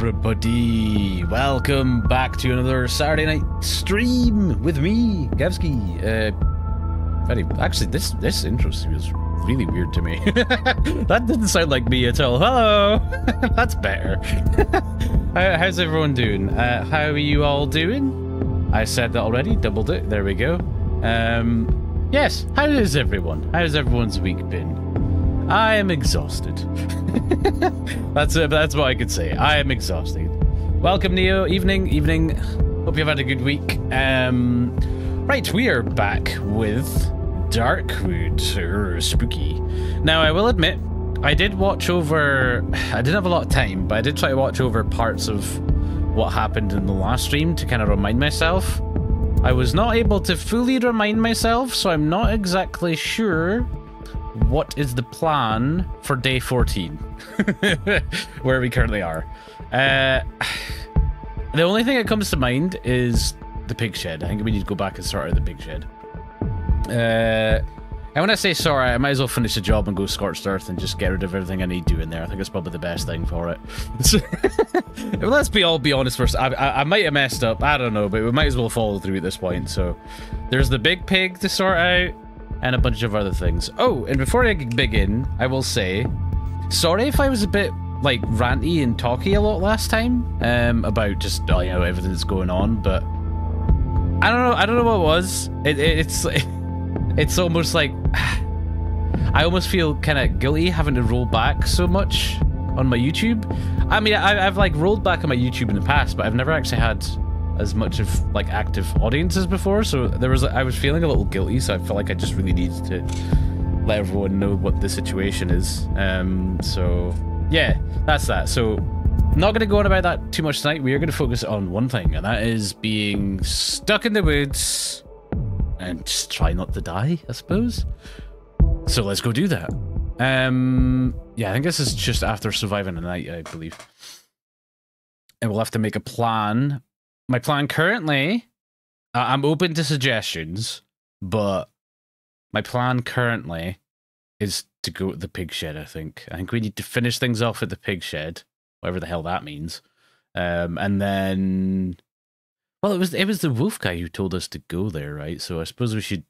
everybody. Welcome back to another Saturday night stream with me, GavSki. Uh, very, actually, this this intro was really weird to me. that didn't sound like me at all. Hello, that's better. How, how's everyone doing? Uh, how are you all doing? I said that already. Doubled it. There we go. Um, yes. How is everyone? How's everyone's week been? I am exhausted. that's uh, that's what I could say. I am exhausted. Welcome, Neo. Evening, evening. Hope you've had a good week. Um, right, we are back with Darkwood. Urgh, spooky. Now, I will admit, I did watch over. I didn't have a lot of time, but I did try to watch over parts of what happened in the last stream to kind of remind myself. I was not able to fully remind myself, so I'm not exactly sure what is the plan for day 14 where we currently are. Uh, the only thing that comes to mind is the pig shed. I think we need to go back and sort out the pig shed. Uh, and when i say sorry i might as well finish the job and go scorched earth and just get rid of everything i need to in there. I think it's probably the best thing for it. Well, let's be all be honest first. I, I, I might have messed up. I don't know but we might as well follow through at this point. So there's the big pig to sort out and a bunch of other things. Oh, and before I begin, I will say, sorry if I was a bit like ranty and talky a lot last time um, about just oh, you know everything that's going on, but I don't know. I don't know what it was. It, it, it's it's almost like I almost feel kind of guilty having to roll back so much on my YouTube. I mean, I, I've like rolled back on my YouTube in the past, but I've never actually had as much of like active audiences before, so there was I was feeling a little guilty, so I felt like I just really needed to let everyone know what the situation is. Um, so yeah, that's that. So not going to go on about that too much tonight. We are going to focus on one thing, and that is being stuck in the woods and just try not to die, I suppose. So let's go do that. Um, yeah, I think this is just after surviving a night, I believe. And we'll have to make a plan my plan currently, uh, I'm open to suggestions, but my plan currently is to go to the pig shed. I think. I think we need to finish things off at the pig shed, whatever the hell that means, um, and then. Well, it was it was the wolf guy who told us to go there, right? So I suppose we should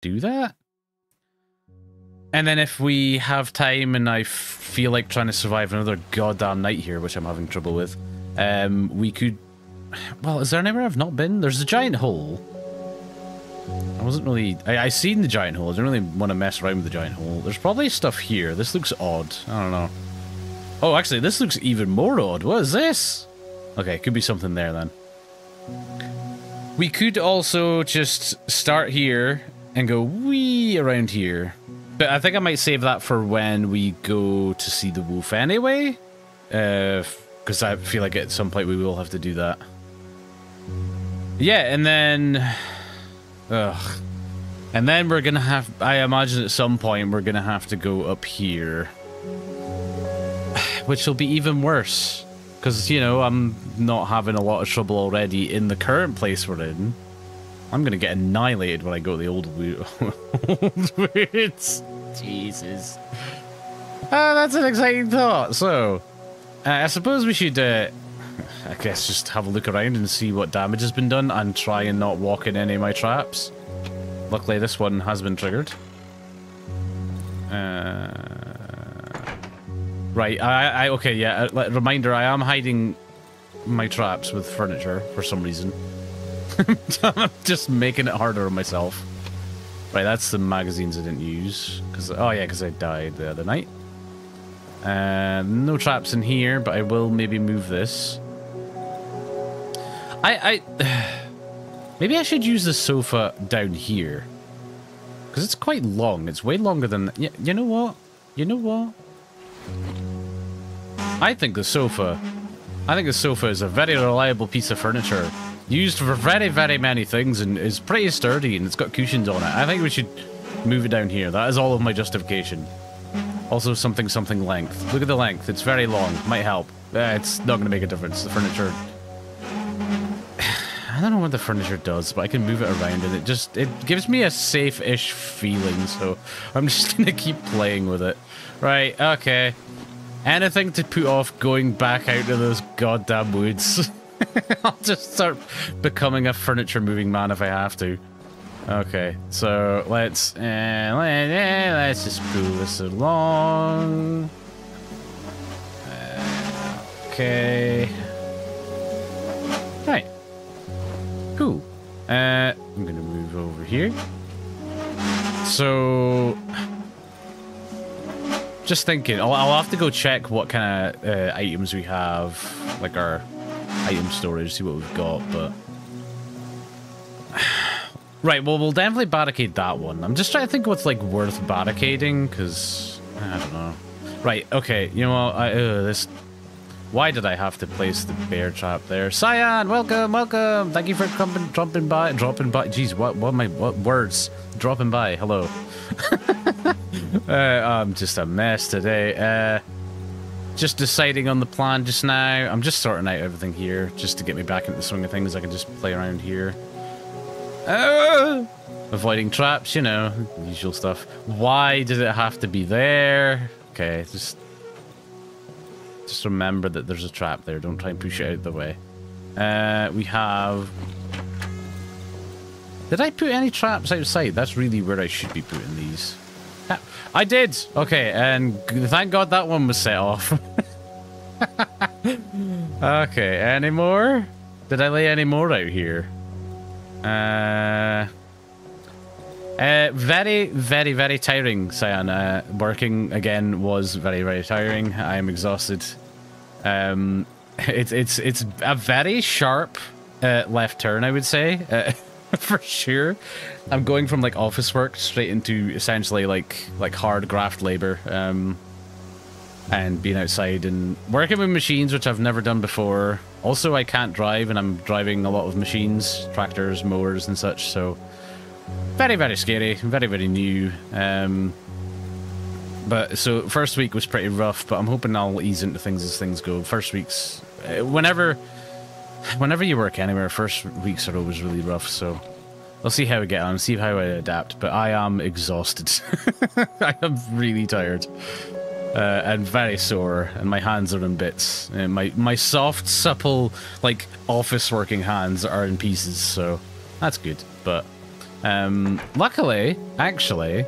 do that. And then if we have time and I feel like trying to survive another goddamn night here, which I'm having trouble with, um, we could well, is there anywhere I've not been? There's a giant hole. I wasn't really... I, I seen the giant hole. I didn't really want to mess around with the giant hole. There's probably stuff here. This looks odd. I don't know. Oh, actually, this looks even more odd. What is this? Okay, could be something there then. We could also just start here and go wee around here. But I think I might save that for when we go to see the wolf anyway. Because uh, I feel like at some point we will have to do that. Yeah, and then... Ugh. And then we're gonna have... I imagine at some point we're gonna have to go up here. Which will be even worse. Because, you know, I'm not having a lot of trouble already in the current place we're in. I'm gonna get annihilated when I go to the old, old woods. Jesus. Uh, that's an exciting thought. So, uh, I suppose we should uh, I guess just have a look around and see what damage has been done and try and not walk in any of my traps. Luckily, this one has been triggered. Uh, right, I, I, okay, yeah, uh, reminder, I am hiding my traps with furniture for some reason. I'm just making it harder on myself. Right, that's the magazines I didn't use. Cause, oh yeah, because I died the other night. Uh, no traps in here, but I will maybe move this. I, I... Maybe I should use the sofa down here. Because it's quite long. It's way longer than... You, you know what? You know what? I think the sofa... I think the sofa is a very reliable piece of furniture. Used for very, very many things and is pretty sturdy and it's got cushions on it. I think we should move it down here. That is all of my justification. Also something something length. Look at the length. It's very long. Might help. Uh, it's not going to make a difference. The furniture I don't know what the furniture does, but I can move it around and it just, it gives me a safe-ish feeling, so I'm just gonna keep playing with it. Right, okay. anything to put off going back out to those goddamn woods. I'll just start becoming a furniture moving man if I have to. Okay, so let's uh, let, let's just move this along. Uh, okay. Cool. Uh, I'm gonna move over here. So, just thinking, I'll, I'll have to go check what kind of uh, items we have, like our item storage, see what we've got, but. Right, well, we'll definitely barricade that one. I'm just trying to think what's, like, worth barricading, because... I don't know. Right, okay, you know what? I, uh, this... Why did I have to place the bear trap there? Cyan, welcome, welcome! Thank you for coming, dropping by, dropping by. Jeez, what, what my, what words? Dropping by, hello. uh, I'm just a mess today. Uh, just deciding on the plan just now. I'm just sorting out everything here, just to get me back into the swing of things. I can just play around here. Uh, avoiding traps, you know, usual stuff. Why did it have to be there? Okay, just just remember that there's a trap there. Don't try and push it out the way. Uh, we have... Did I put any traps outside? That's really where I should be putting these. I did! Okay, and thank God that one was set off. okay, any more? Did I lay any more out here? Uh, uh, very, very, very tiring, Cyan. Uh, working again was very, very tiring. I am exhausted. Um, it's it's it's a very sharp uh, left turn, I would say, uh, for sure. I'm going from like office work straight into essentially like like hard graft labor. Um, and being outside and working with machines, which I've never done before. Also, I can't drive, and I'm driving a lot of machines, tractors, mowers, and such, so very, very scary, very, very new. Um, but so first week was pretty rough, but I'm hoping I'll ease into things as things go. First week's uh, whenever, whenever you work anywhere, first weeks are always really rough. So we'll see how we get on, see how I adapt. But I am exhausted. I am really tired uh, and very sore, and my hands are in bits. And my my soft, supple, like office working hands are in pieces. So that's good. But um, luckily, actually,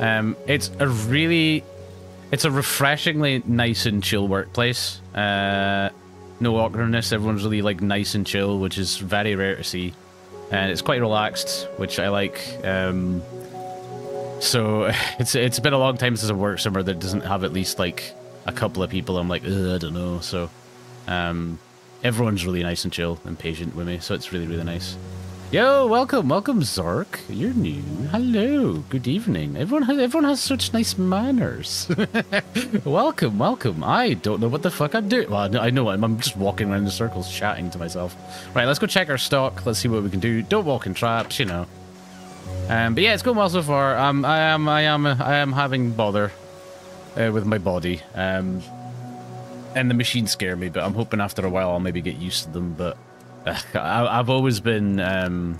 um, it's a really, it's a refreshingly nice and chill workplace. Uh, no awkwardness. Everyone's really like nice and chill, which is very rare to see. And it's quite relaxed, which I like. Um, so it's it's been a long time since I worked somewhere that doesn't have at least like a couple of people. I'm like, I don't know. So um, everyone's really nice and chill and patient with me. So it's really really nice. Yo, welcome, welcome, Zork. You're new. Hello, good evening. Everyone has everyone has such nice manners. welcome, welcome. I don't know what the fuck I'm doing. Well, I know I'm, I'm just walking around in circles, chatting to myself. Right, let's go check our stock. Let's see what we can do. Don't walk in traps, you know. Um, but yeah, it's going well so far. Um, I am, I am, I am having bother uh, with my body. Um, and the machines scare me, but I'm hoping after a while I'll maybe get used to them. But I, have always been, um,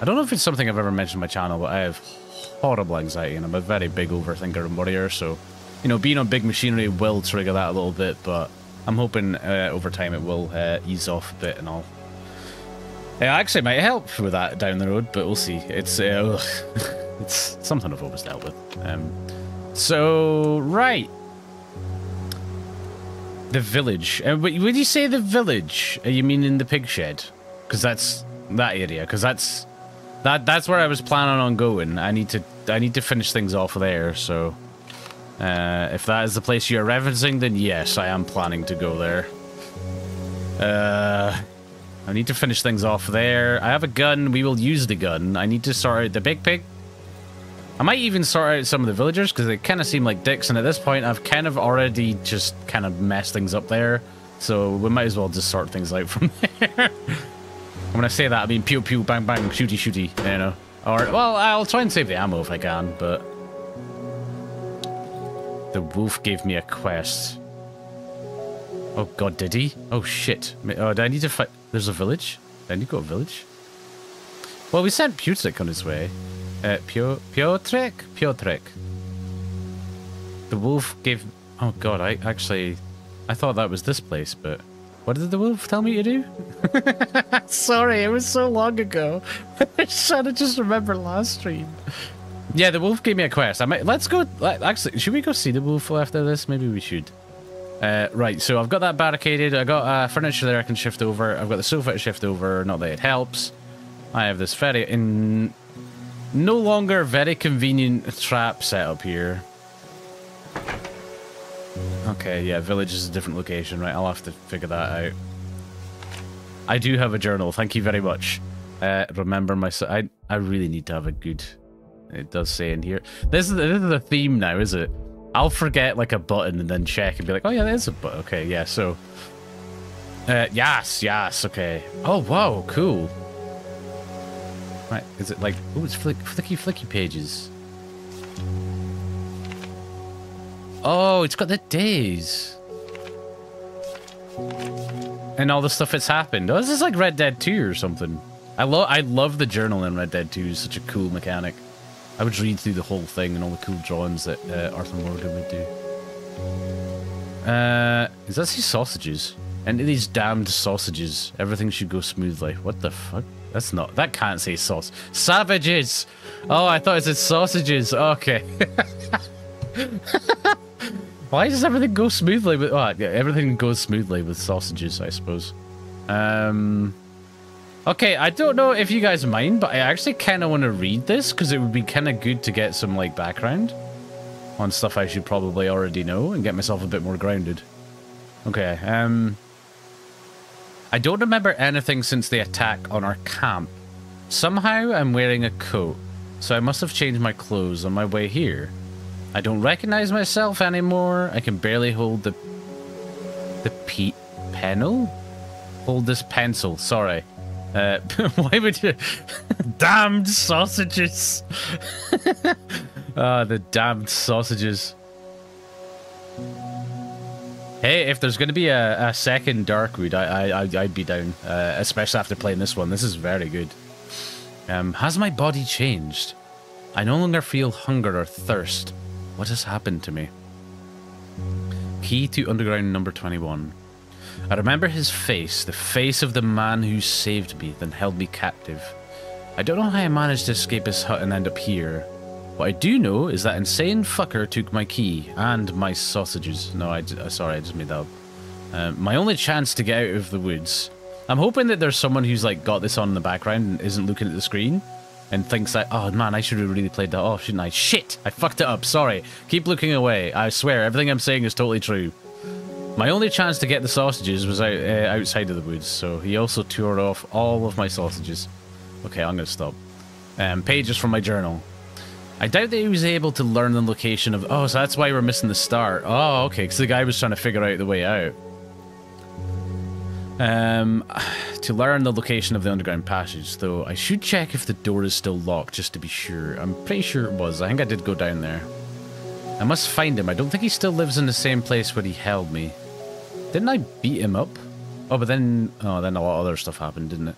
I don't know if it's something I've ever mentioned on my channel, but I have horrible anxiety and I'm a very big overthinker and worrier. So, you know, being on big machinery will trigger that a little bit, but I'm hoping uh, over time it will uh, ease off a bit and I'll it actually might help with that down the road, but we'll see. It's uh, it's something I've always dealt with. Um, so right, the village. Uh, would you say the village? You mean in the pig shed? Because that's that area. Because that's that that's where I was planning on going. I need to I need to finish things off there. So uh, if that is the place you're referencing, then yes, I am planning to go there. Uh I need to finish things off there. I have a gun. We will use the gun. I need to out the big pig. I might even sort out some of the villagers because they kind of seem like dicks. And at this point, I've kind of already just kind of messed things up there. So we might as well just sort things out from there. when I say that, I mean pew pew, bang bang, shooty shooty, you know. Or, well, I'll try and save the ammo if I can, but... The wolf gave me a quest. Oh god, did he? Oh shit. Oh, do I need to fight? There's a village? Do I need to go to a village? Well, we sent Putrik on his way. Uh, Pio Piotrek? Piotrek. The wolf gave... Oh god, I actually... I thought that was this place, but... What did the wolf tell me to do? Sorry, it was so long ago. I trying to just remember last stream. Yeah, the wolf gave me a quest. I might, let's go. Actually, should we go see the wolf after this? Maybe we should. Uh, right, so I've got that barricaded. I got uh, furniture there I can shift over. I've got the sofa to shift over. Not that it helps. I have this very in no longer very convenient trap setup here. Okay, yeah, village is a different location, right? I'll have to figure that out. I do have a journal. Thank you very much. Uh, remember my... I, I really need to have a good... It does say in here. This is, this is the theme now, is it? I'll forget like a button and then check and be like, oh yeah, there's a button. Okay, yeah, so... Uh, yes, yes, okay. Oh, wow, cool. Right, is it like... Oh, it's flick, flicky flicky pages. Oh, it's got the days. And all the stuff that's happened. Oh, this is like Red Dead 2 or something. I love I love the journal in Red Dead 2. It's such a cool mechanic. I would read through the whole thing and all the cool drawings that uh, Arthur Morgan would do. Uh, is that see sausages? And these damned sausages. Everything should go smoothly. What the fuck? That's not. That can't say sauce. Savages! Oh, I thought it said sausages. Okay. Why does everything go smoothly with... Oh, yeah, everything goes smoothly with sausages, I suppose. Um... Okay, I don't know if you guys mind, but I actually kind of want to read this because it would be kind of good to get some, like, background on stuff I should probably already know and get myself a bit more grounded. Okay, um... I don't remember anything since the attack on our camp. Somehow I'm wearing a coat, so I must have changed my clothes on my way here. I don't recognize myself anymore. I can barely hold the... The pe panel? Hold this pencil, sorry. Uh, why would you... damned sausages! Ah, oh, the damned sausages. Hey, if there's going to be a, a second Darkwood, I, I, I'd be down. Uh, especially after playing this one. This is very good. Um, has my body changed? I no longer feel hunger or thirst. What has happened to me? Key to Underground number 21. I remember his face, the face of the man who saved me, then held me captive. I don't know how I managed to escape his hut and end up here. What I do know is that insane fucker took my key and my sausages. No, I sorry, I just made that up. Uh, my only chance to get out of the woods. I'm hoping that there's someone who's like got this on in the background and isn't looking at the screen and thinks that, oh man, I should have really played that off, shouldn't I? Shit! I fucked it up, sorry. Keep looking away. I swear, everything I'm saying is totally true. My only chance to get the sausages was out, uh, outside of the woods, so he also tore off all of my sausages. Okay, I'm gonna stop. Um, pages from my journal. I doubt that he was able to learn the location of... Oh, so that's why we're missing the start. Oh, okay, because the guy was trying to figure out the way out. Um, to learn the location of the underground passage, though, I should check if the door is still locked, just to be sure. I'm pretty sure it was. I think I did go down there. I must find him. I don't think he still lives in the same place where he held me. Didn't I beat him up? Oh, but then... Oh, then a lot of other stuff happened, didn't it?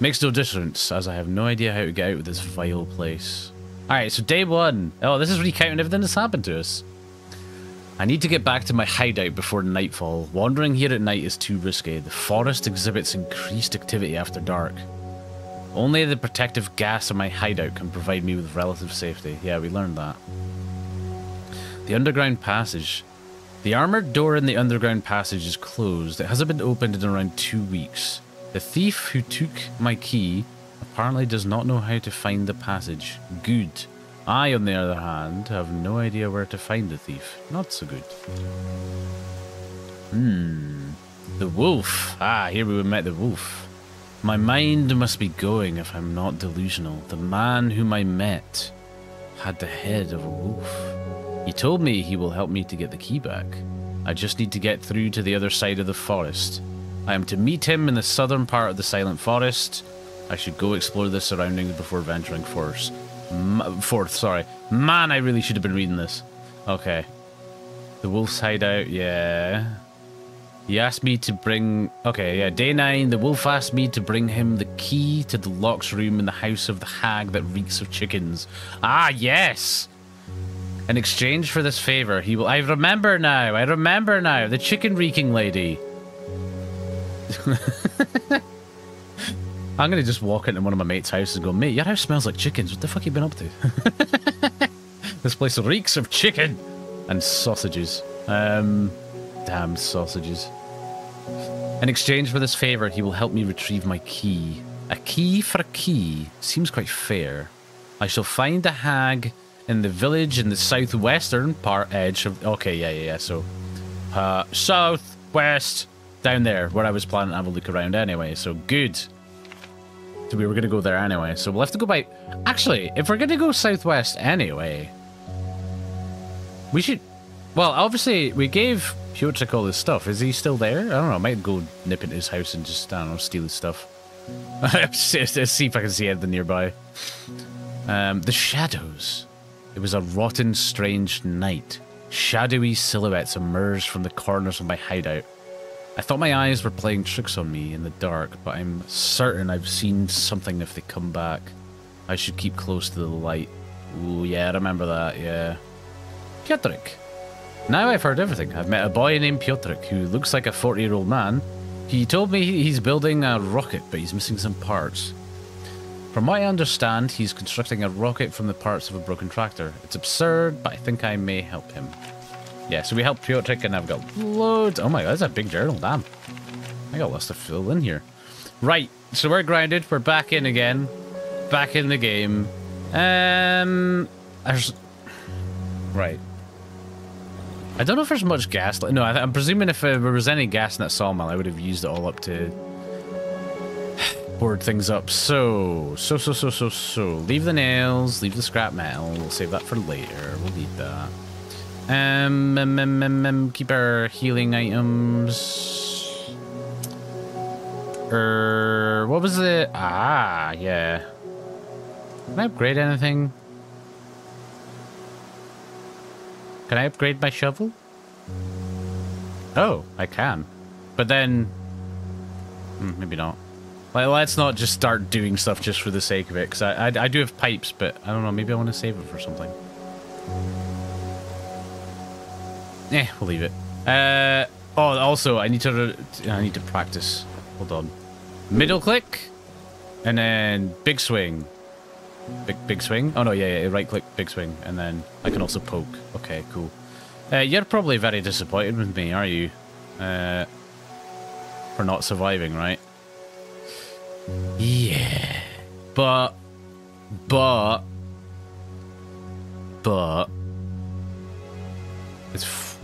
Makes no difference, as I have no idea how to get out of this vile place. Alright, so day one. Oh, this is recounting everything that's happened to us. I need to get back to my hideout before nightfall. Wandering here at night is too risky. The forest exhibits increased activity after dark. Only the protective gas in my hideout can provide me with relative safety. Yeah, we learned that. The underground passage. The armored door in the underground passage is closed. It hasn't been opened in around two weeks. The thief who took my key apparently does not know how to find the passage. Good. I, on the other hand, have no idea where to find the thief. Not so good. Hmm. The wolf. Ah, here we met the wolf. My mind must be going if I'm not delusional. The man whom I met had the head of a wolf. He told me he will help me to get the key back. I just need to get through to the other side of the forest. I am to meet him in the southern part of the Silent Forest I should go explore the surroundings before venturing forth. M forth, sorry. Man, I really should have been reading this. Okay. The wolf's hideout, yeah. He asked me to bring... Okay, yeah, day nine, the wolf asked me to bring him the key to the lock's room in the house of the hag that reeks of chickens. Ah, yes! In exchange for this favor, he will... I remember now. I remember now. The chicken reeking lady. I'm going to just walk into one of my mate's houses and go, Mate, your house smells like chickens. What the fuck you been up to? this place reeks of chicken and sausages. Um, damn sausages. In exchange for this favor, he will help me retrieve my key. A key for a key seems quite fair. I shall find a hag in the village in the southwestern part edge of... Okay, yeah, yeah, yeah. So, uh, southwest, down there, where I was planning to have a look around anyway. So, good. So we were going to go there anyway. So we'll have to go by... Actually, if we're going to go southwest anyway, we should... Well, obviously, we gave Piotrek all his stuff. Is he still there? I don't know. I might go nip into his house and just, I don't know, steal his stuff. Let's see if I can see anything nearby. Um, the shadows. It was a rotten, strange night. Shadowy silhouettes emerged from the corners of my hideout. I thought my eyes were playing tricks on me in the dark, but I'm certain I've seen something if they come back. I should keep close to the light. Ooh, yeah, I remember that, yeah. Piotrek. Now I've heard everything. I've met a boy named Piotrek who looks like a 40-year-old man. He told me he's building a rocket, but he's missing some parts. From what I understand, he's constructing a rocket from the parts of a broken tractor. It's absurd, but I think I may help him. Yeah, so we helped Piotrek and I've got loads. Oh my god, that's a big journal, damn. I got lots to fill in here. Right, so we're grounded. We're back in again. Back in the game. Um, there's... Right. I don't know if there's much gas. No, I'm presuming if there was any gas in that sawmill, I would have used it all up to board things up. So, so, so, so, so, so. Leave the nails, leave the scrap metal. We'll save that for later. We'll need that. Um, um, um, um, um keep our healing items. Er, what was it? Ah, yeah. Can I upgrade anything? Can I upgrade my shovel? Oh, I can. But then... Hmm, maybe not. Like, let's not just start doing stuff just for the sake of it, because I, I, I, do have pipes, but I don't know, maybe I want to save it for something. Eh, we'll leave it. Uh, oh, also, I need to I need to practice. Hold on. Middle click, and then big swing. Big big swing? Oh no, yeah, yeah, right click, big swing, and then I can also poke. Okay, cool. Uh, you're probably very disappointed with me, are you? Uh, for not surviving, right? Yeah. But, but, but,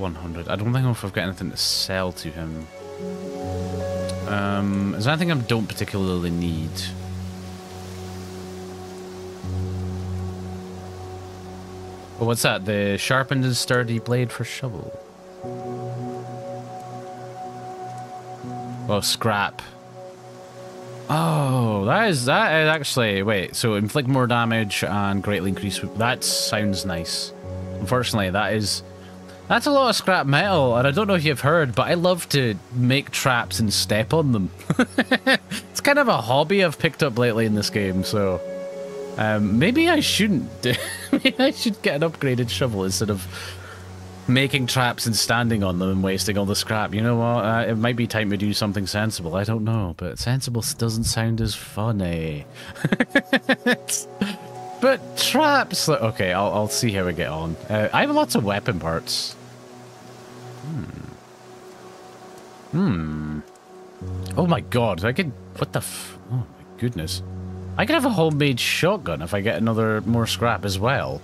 100. I don't think I've got anything to sell to him. Um, is there anything I don't particularly need? Well, what's that? The sharpened and sturdy blade for shovel. Well, scrap. Oh, that is that is actually wait. So inflict more damage and greatly increase. That sounds nice. Unfortunately, that is that's a lot of scrap metal, and I don't know if you've heard, but I love to make traps and step on them. it's kind of a hobby I've picked up lately in this game, so um, maybe I shouldn't. maybe I should get an upgraded shovel instead of making traps and standing on them and wasting all the scrap. You know what? Uh, it might be time to do something sensible. I don't know, but sensible doesn't sound as funny. but traps... Okay, I'll, I'll see how we get on. Uh, I have lots of weapon parts. Hmm. Oh my god, I could... What the. Oh my goodness. I could have a homemade shotgun if I get another more scrap as well.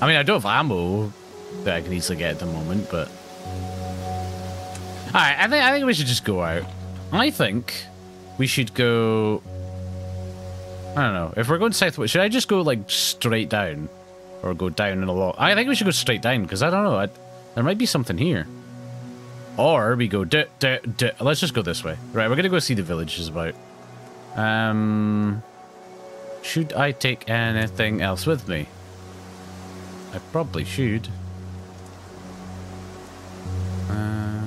I mean, I don't have ammo, that I can easily get at the moment, but... Alright, I think, I think we should just go out. I think we should go... I don't know. If we're going southwest, should I just go, like, straight down? Or go down in a lot? I think we should go straight down, because I don't know. I, there might be something here. Or we go... Duh, duh, duh. Let's just go this way. Right, we're going to go see the village is about. Um... Should I take anything else with me? I probably should. Uh,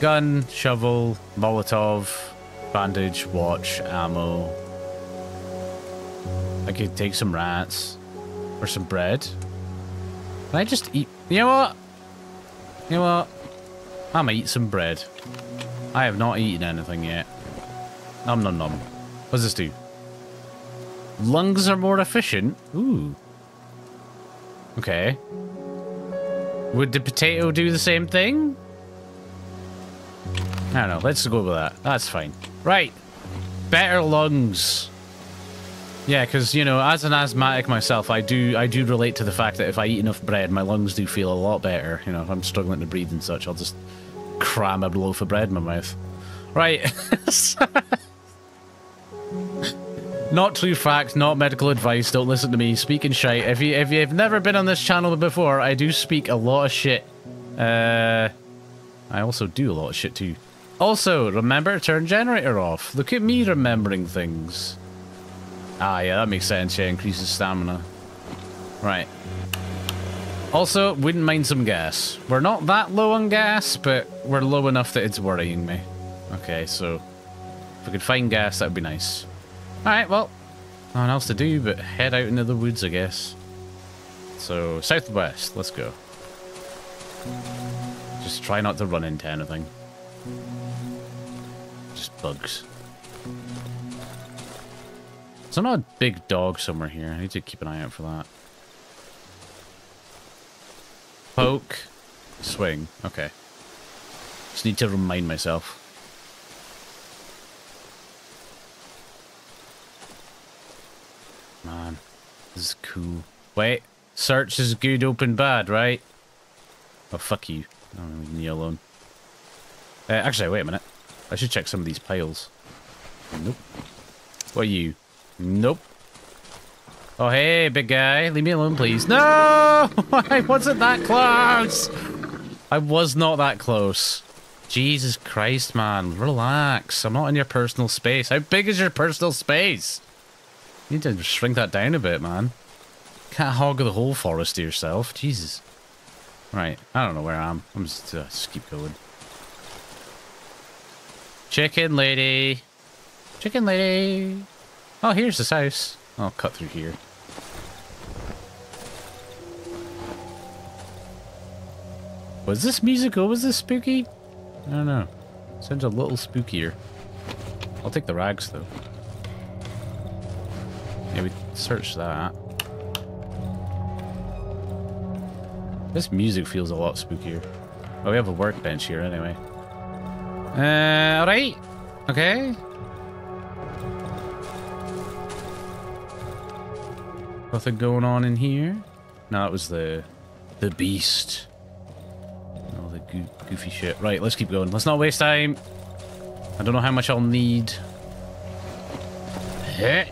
gun, shovel, Molotov, bandage, watch, ammo. I could take some rats. Or some bread. Can I just eat... You know what? You know what? I'm gonna eat some bread. I have not eaten anything yet. Nom nom nom. What does this do? Lungs are more efficient? Ooh. Okay. Would the potato do the same thing? I don't know. Let's go with that. That's fine. Right. Better lungs. Yeah, because you know, as an asthmatic myself, I do I do relate to the fact that if I eat enough bread, my lungs do feel a lot better. You know, if I'm struggling to breathe and such, I'll just cram a loaf of bread in my mouth. Right. not true fact, not medical advice. Don't listen to me speaking shite. If you if you've never been on this channel before, I do speak a lot of shit. Uh, I also do a lot of shit too. Also, remember turn generator off. Look at me remembering things. Ah, yeah, that makes sense. Yeah, increases stamina. Right. Also, wouldn't mind some gas. We're not that low on gas, but we're low enough that it's worrying me. Okay, so if we could find gas, that would be nice. Alright, well, nothing else to do but head out into the woods, I guess. So, southwest, let's go. Just try not to run into anything. Just bugs. Not a big dog somewhere here. I need to keep an eye out for that. Poke. Swing. Okay. Just need to remind myself. Man, this is cool. Wait, search is good, open bad, right? Oh, fuck you. I'm leave me alone. Uh, actually, wait a minute. I should check some of these piles. Nope. What are you? Nope. Oh, hey, big guy. Leave me alone, please. No! I wasn't that close! I was not that close. Jesus Christ, man. Relax. I'm not in your personal space. How big is your personal space? You need to shrink that down a bit, man. Can't hog the whole forest to yourself. Jesus. Right. I don't know where I am. I'm just, uh, just keep going. Chicken lady. Chicken lady. Oh, here's this house. I'll cut through here. Was this musical? Was this spooky? I don't know. Sounds a little spookier. I'll take the rags, though. Yeah, we search that. This music feels a lot spookier. Oh, we have a workbench here anyway. Uh, alright. Okay. Nothing going on in here? No, it was the the beast. All the go goofy shit. Right, let's keep going. Let's not waste time. I don't know how much I'll need. Heh.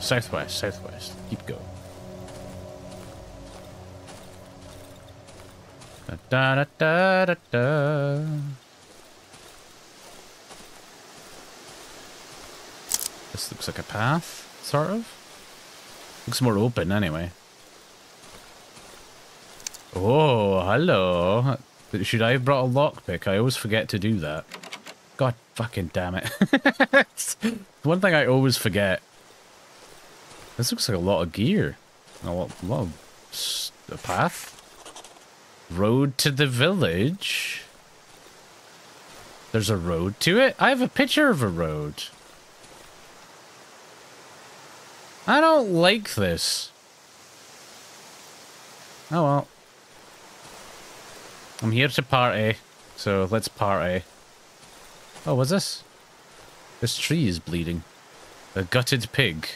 Southwest, southwest. Keep going. Da da da da da. This looks like a path, sort of. Looks more open anyway. Oh, hello. Should I have brought a lockpick? I always forget to do that. God fucking damn it. One thing I always forget. This looks like a lot of gear. A lot, a lot of a path. Road to the village. There's a road to it? I have a picture of a road. I don't like this. Oh well. I'm here to party, so let's party. Oh, what's this? This tree is bleeding. A gutted pig.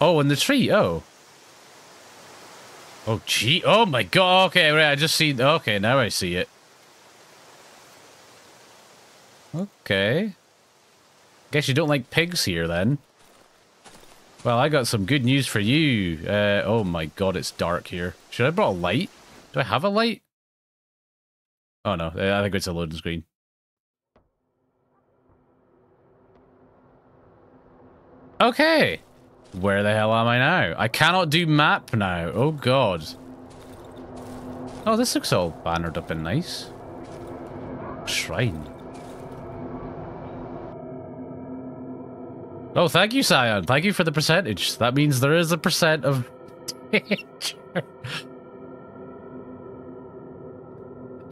Oh, and the tree, oh. Oh, gee, oh my god, okay, right, I just see, okay, now I see it. Okay. Guess you don't like pigs here, then. Well, I got some good news for you. Uh, oh my god, it's dark here. Should I brought a light? Do I have a light? Oh no, I think it's a loading screen. Okay. Where the hell am I now? I cannot do map now. Oh god. Oh, this looks all bannered up and nice. Shrine. Oh, thank you, Scion. Thank you for the percentage. That means there is a percent of danger.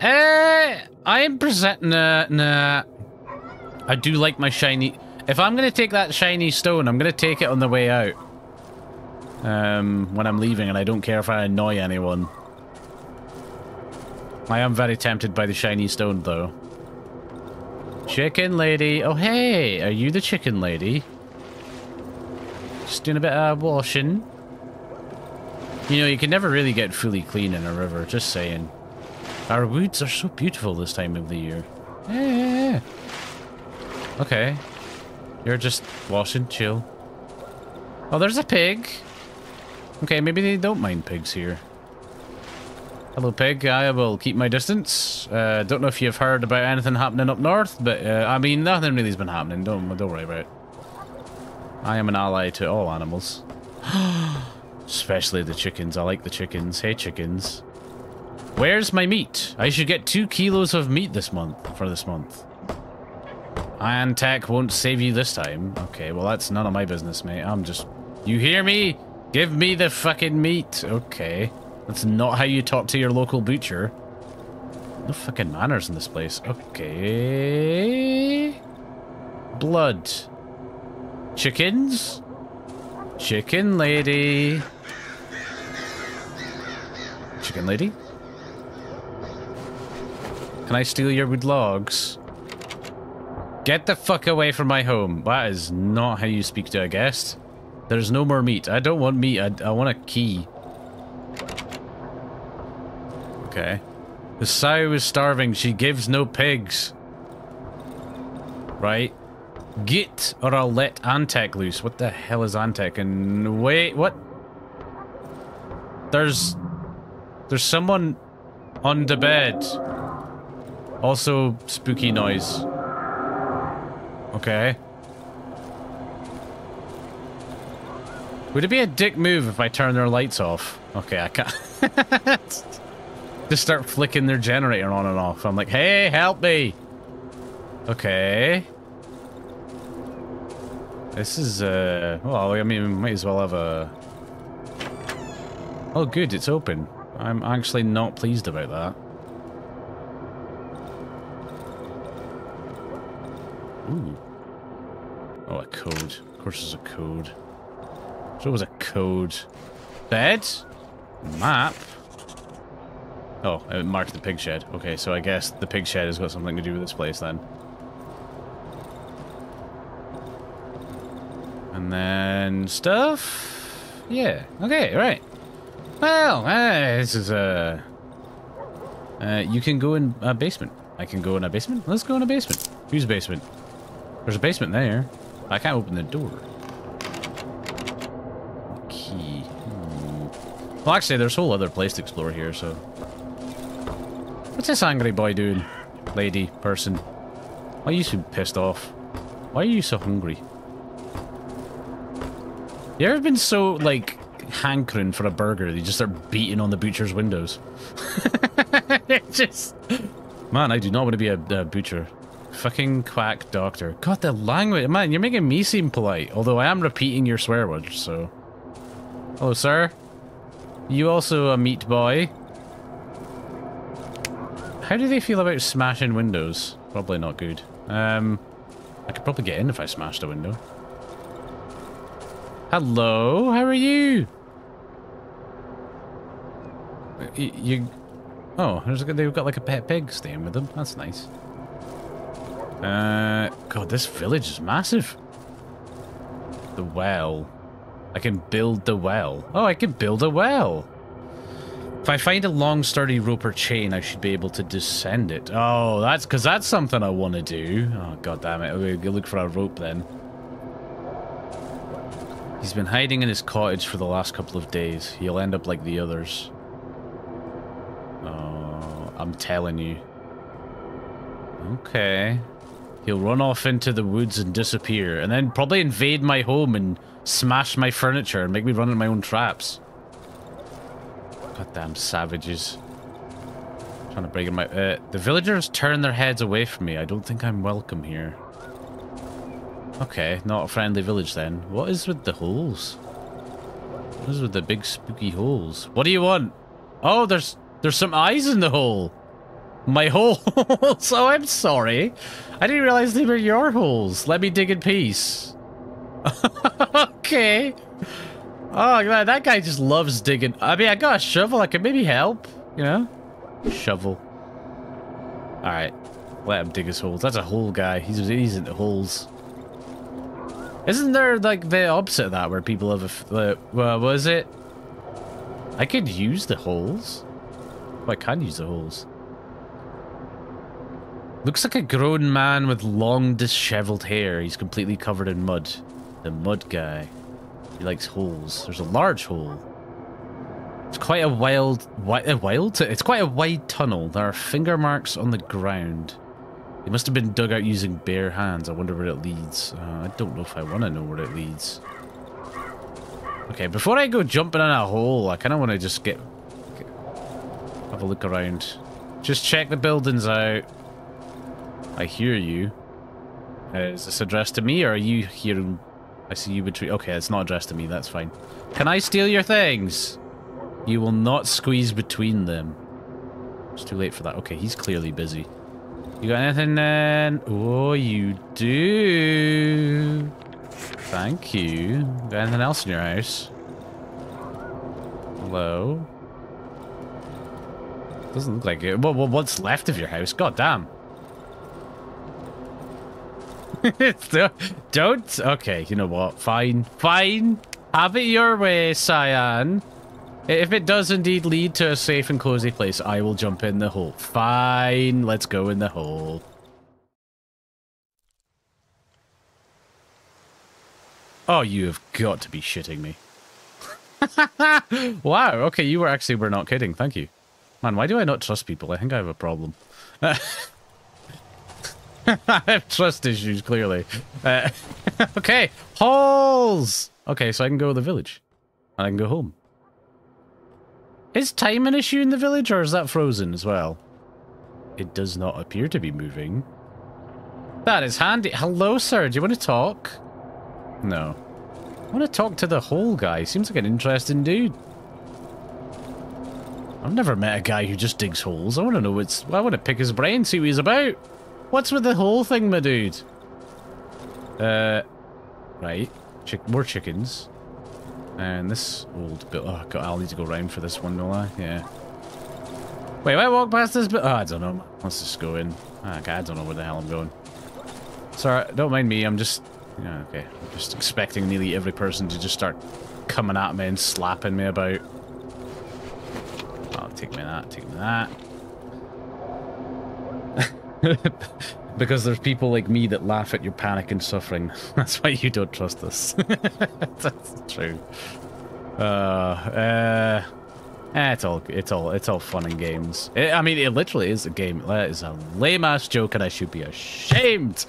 Eh, I'm presenting. Nah, nah. I do like my shiny. If I'm gonna take that shiny stone, I'm gonna take it on the way out. Um, when I'm leaving, and I don't care if I annoy anyone. I am very tempted by the shiny stone, though. Chicken lady. Oh, hey. Are you the chicken lady? Just doing a bit of washing. You know, you can never really get fully clean in a river. Just saying. Our woods are so beautiful this time of the year. Yeah. Okay. You're just washing, chill. Oh, there's a pig. Okay, maybe they don't mind pigs here. Hello, pig. I will keep my distance. Uh, don't know if you've heard about anything happening up north, but uh, I mean, nothing really's been happening. Don't don't worry about it. I am an ally to all animals, especially the chickens. I like the chickens. Hey, chickens. Where's my meat? I should get two kilos of meat this month for this month. Iron tech won't save you this time. Okay, well that's none of my business, mate. I'm just. You hear me? Give me the fucking meat. Okay. That's not how you talk to your local butcher. No fucking manners in this place. Okay. Blood. Chickens? Chicken lady. Chicken lady? Can I steal your wood logs? Get the fuck away from my home. That is not how you speak to a guest. There's no more meat. I don't want meat. I, I want a key. Okay. The sow is starving. She gives no pigs. Right. Get or I'll let Antec loose. What the hell is Antec? And wait, what? There's... There's someone on the bed. Also, spooky noise. Okay. Would it be a dick move if I turn their lights off? Okay, I can't. Just start flicking their generator on and off. I'm like, hey, help me. Okay. This is, uh, well, I mean, we might as well have a... Oh, good, it's open. I'm actually not pleased about that. Ooh. Oh, a code. Of course there's a code. It was a code. Bed? Map? Oh, it marked the pig shed. Okay, so I guess the pig shed has got something to do with this place then. And then stuff? Yeah. Okay, right. Well, uh, this is a... Uh, uh, you can go in a basement. I can go in a basement? Let's go in a basement. Whose basement? There's a basement there. I can't open the door. Key. Hmm. Well, actually, there's a whole other place to explore here, so... What's this angry boy doing? Lady, person. Why are you so pissed off? Why are you so hungry? You ever been so, like, hankering for a burger that you just start beating on the butcher's windows? it's just... Man, I do not want to be a, a butcher. Fucking quack doctor. God, the language. Man, you're making me seem polite. Although I am repeating your swear words, so... Hello, sir. You also a meat boy? How do they feel about smashing windows? Probably not good. Um, I could probably get in if I smashed a window. Hello, how are you? You, you oh, they've got like a pet pig staying with them. That's nice. Uh, God, this village is massive. The well. I can build the well. Oh, I can build a well. If I find a long sturdy rope or chain, I should be able to descend it. Oh, that's because that's something I want to do. Oh, god damn it. Okay, look for a rope then. He's been hiding in his cottage for the last couple of days. He'll end up like the others. Oh, I'm telling you. Okay. He'll run off into the woods and disappear, and then probably invade my home and smash my furniture and make me run into my own traps. Goddamn savages. Trying to break in my... Uh, the villagers turn their heads away from me. I don't think I'm welcome here. Okay, not a friendly village then. What is with the holes? What is with the big spooky holes? What do you want? Oh, there's there's some eyes in the hole. My hole. so I'm sorry. I didn't realize they were your holes. Let me dig in peace. okay. Oh, that guy just loves digging. I mean, I got a shovel. I could maybe help, you know? Shovel. All right. Let him dig his holes. That's a hole guy. He's, he's into holes. Isn't there, like, the opposite of that, where people have a... Well, was it? I could use the holes. I can use the holes. Looks like a grown man with long, disheveled hair. He's completely covered in mud. The mud guy. He likes holes. There's a large hole. It's quite a wild... Wi a wild? It's quite a wide tunnel. There are finger marks on the ground. It must have been dug out using bare hands. I wonder where it leads. Uh, I don't know if I want to know where it leads. Okay, before I go jumping in a hole, I kind of want to just get. Have a look around. Just check the buildings out. I hear you. Uh, is this addressed to me, or are you hearing... I see you between... Okay, it's not addressed to me. That's fine. Can I steal your things? You will not squeeze between them. It's too late for that. Okay, he's clearly busy. You got anything then? Oh, you do. Thank you. Got anything else in your house? Hello? Doesn't look like it. What, what's left of your house? God damn. Don't. Okay, you know what? Fine. Fine. Have it your way, Cyan. If it does indeed lead to a safe and cozy place, I will jump in the hole. Fine, let's go in the hole. Oh, you have got to be shitting me. wow, okay, you were actually were not kidding. Thank you. Man, why do I not trust people? I think I have a problem. I have trust issues, clearly. Uh, okay, holes! Okay, so I can go to the village. And I can go home. Is time an issue in the village, or is that frozen as well? It does not appear to be moving. That is handy. Hello, sir. Do you want to talk? No. I want to talk to the hole guy. Seems like an interesting dude. I've never met a guy who just digs holes. I want to know what's... I want to pick his brain, see what he's about. What's with the whole thing, my dude? Uh, right. Chick more chickens. And this old bit. Oh, God, I'll need to go round for this one, don't I? Yeah. Wait, I walk past this bit? Oh, I don't know. Let's just go in. Ah, oh, God, I don't know where the hell I'm going. Sorry, don't mind me. I'm just. Yeah, okay. I'm just expecting nearly every person to just start coming at me and slapping me about. Oh, take me that, take me that. because there's people like me that laugh at your panic and suffering. That's why you don't trust us. That's true. Uh, uh, eh, it's all, it's all, it's all fun and games. It, I mean, it literally is a game. That is a lame ass joke, and I should be ashamed.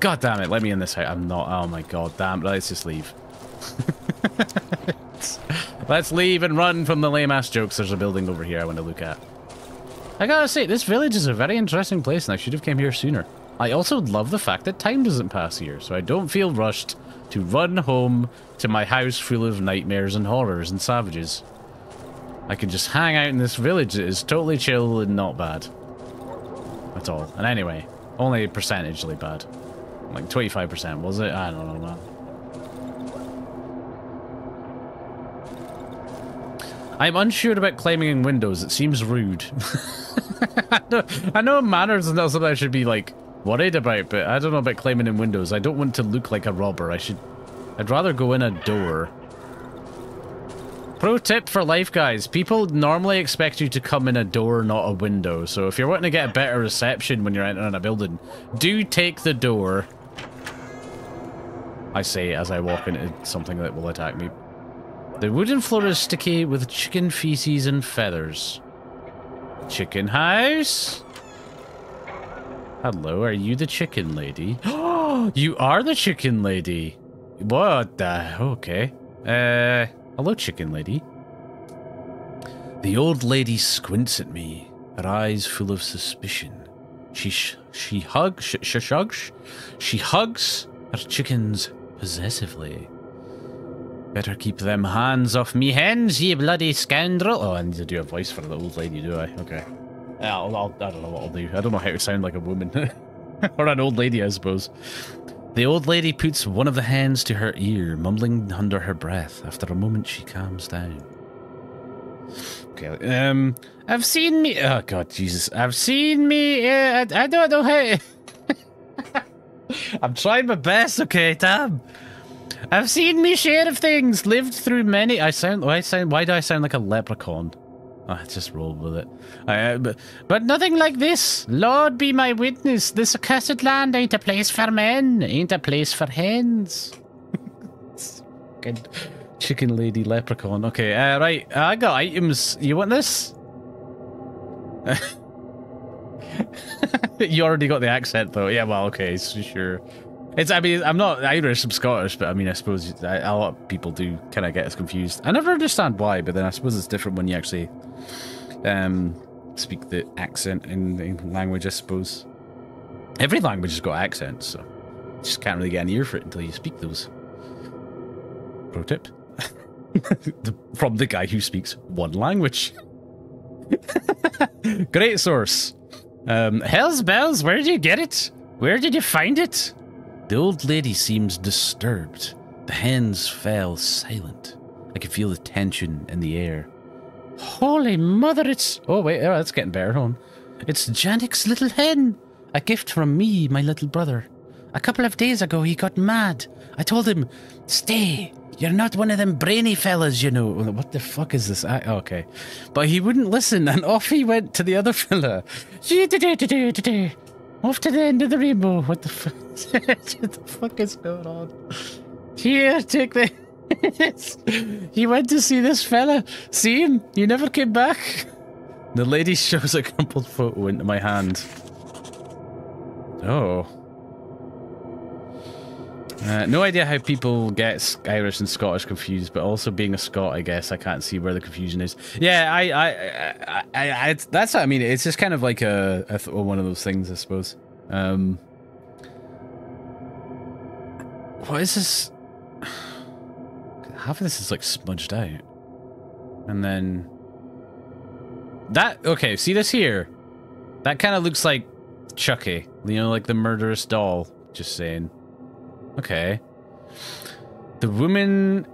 God damn it! Let me in this house. I'm not. Oh my god, damn! Let's just leave. Let's leave and run from the lame ass jokes. There's a building over here I want to look at. I gotta say, this village is a very interesting place and I should have came here sooner. I also love the fact that time doesn't pass here, so I don't feel rushed to run home to my house full of nightmares and horrors and savages. I can just hang out in this village that is totally chill and not bad. At all. And anyway, only percentagely bad. Like 25%, was it? I don't know, man. I'm unsure about climbing in windows. It seems rude. I, know, manners is not something I should be, like, worried about, but I don't know about climbing in windows. I don't want to look like a robber. I should... I'd rather go in a door. Pro tip for life, guys. People normally expect you to come in a door, not a window. So if you're wanting to get a better reception when you're entering a building, do take the door. I say as I walk into something that will attack me. The wooden floor is sticky with chicken feces and feathers. Chicken house? Hello, are you the chicken lady? You are the chicken lady. What the? Okay. Uh, hello, chicken lady. The old lady squints at me, her eyes full of suspicion. She sh she hugs, sh sh she hugs her chickens possessively. Better keep them hands off me hens, ye bloody scoundrel. Oh, I need to do a voice for the old lady, do I? Okay. I'll, I'll, I don't know what I'll do. I don't know how to sound like a woman. or an old lady, I suppose. The old lady puts one of the hands to her ear, mumbling under her breath. After a moment, she calms down. Okay, um, I've seen me. Oh God, Jesus! I've seen me. Uh, I, I don't know how. I'm trying my best. Okay, damn. I've seen me share of things, lived through many. I sound. Why sound? Why do I sound like a leprechaun? Oh, I just roll with it. Uh, but, but nothing like this. Lord be my witness. This accursed land ain't a place for men. Ain't a place for hens. Good chicken lady leprechaun. Okay, uh, right. I got items. You want this? you already got the accent though. Yeah, well, okay, sure. It's. I mean, I'm not Irish. I'm Scottish, but I mean, I suppose a lot of people do kind of get us confused. I never understand why, but then I suppose it's different when you actually um, speak the accent in the language. I suppose every language has got accents, so you just can't really get an ear for it until you speak those. Pro tip from the guy who speaks one language. Great source. Um, Hell's bells, where did you get it? Where did you find it? The old lady seems disturbed. The hens fell silent. I could feel the tension in the air. Holy mother, it's... Oh, wait, oh, that's getting better. on. It's Janik's little hen. A gift from me, my little brother. A couple of days ago, he got mad. I told him, stay. You're not one of them brainy fellas, you know. What the fuck is this? I, okay. But he wouldn't listen, and off he went to the other fella. Off to the end of the rainbow. What the fuck? what the fuck is going on? Here, take this. he went to see this fella. See him? He never came back. The lady shows a crumpled photo into my hand. Oh. Uh, no idea how people get Irish and Scottish confused, but also being a Scot, I guess I can't see where the confusion is. Yeah, I, I, I, I, I that's what I mean. It's just kind of like a, a one of those things, I suppose. Um, what is this? Half of this is like smudged out, and then that. Okay, see this here? That kind of looks like Chucky. You know, like the murderous doll. Just saying. Okay. The woman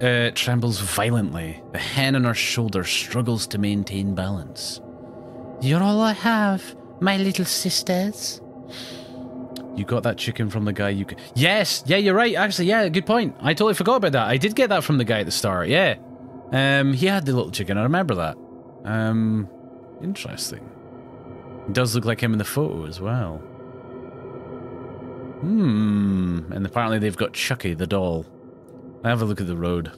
uh, trembles violently. The hand on her shoulder struggles to maintain balance. You're all I have, my little sisters. You got that chicken from the guy you... Yes! Yeah, you're right. Actually, yeah, good point. I totally forgot about that. I did get that from the guy at the start, yeah. Um, he had the little chicken. I remember that. Um, interesting. It does look like him in the photo as well. Hmm. And apparently they've got Chucky the doll. Have a look at the road.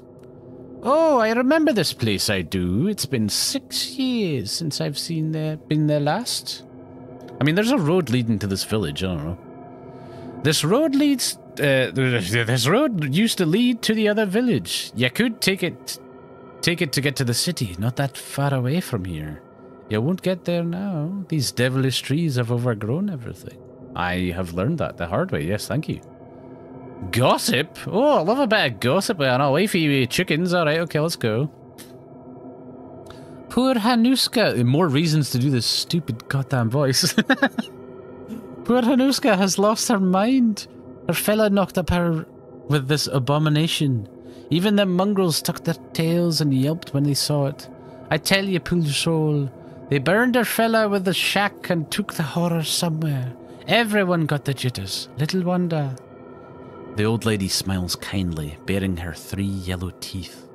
Oh, I remember this place, I do. It's been six years since I've seen there, been there last. I mean, there's a road leading to this village, I don't know. This road leads... Uh, this road used to lead to the other village. You could take it... Take it to get to the city, not that far away from here. You won't get there now. These devilish trees have overgrown everything. I have learned that the hard way. Yes, thank you. Gossip? Oh, I love a bit of gossip. I know, wifey chickens. All right, okay, let's go. Poor Hanuska. More reasons to do this stupid goddamn voice. Poor Hanuska has lost her mind. Her fella knocked up her with this abomination. Even the mongrels tucked their tails and yelped when they saw it. I tell you, poor soul, they burned her fella with the shack and took the horror somewhere. Everyone got the jitters. Little wonder. The old lady smiles kindly, baring her three yellow teeth.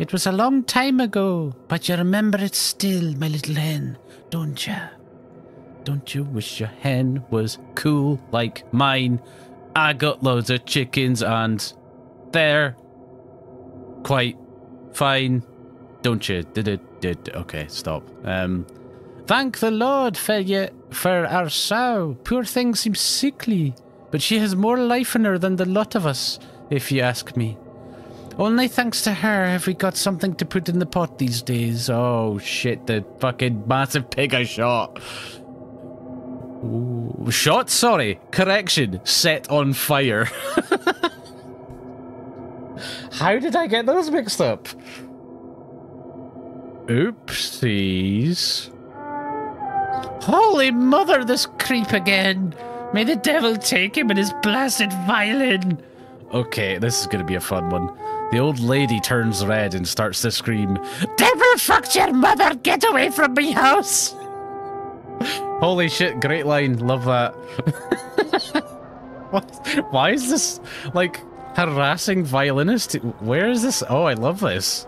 It was a long time ago, but you remember it still, my little hen, don't you? Don't you wish your hen was cool like mine? I got loads of chickens and they're quite fine, don't you? Did it? Did okay? Stop. Um, Thank the Lord for you, for our sow. Poor thing seems sickly, but she has more life in her than the lot of us, if you ask me. Only thanks to her have we got something to put in the pot these days. Oh shit, the fucking massive pig I shot. Ooh, shot? Sorry. Correction. Set on fire. How did I get those mixed up? Oopsies. Holy mother, this creep again. May the devil take him and his blasted violin. Okay, this is to be a fun one. The old lady turns red and starts to scream, Devil fucked your mother! Get away from me house! Holy shit, great line. Love that. Why is this, like, harassing violinist? Where is this? Oh, I love this.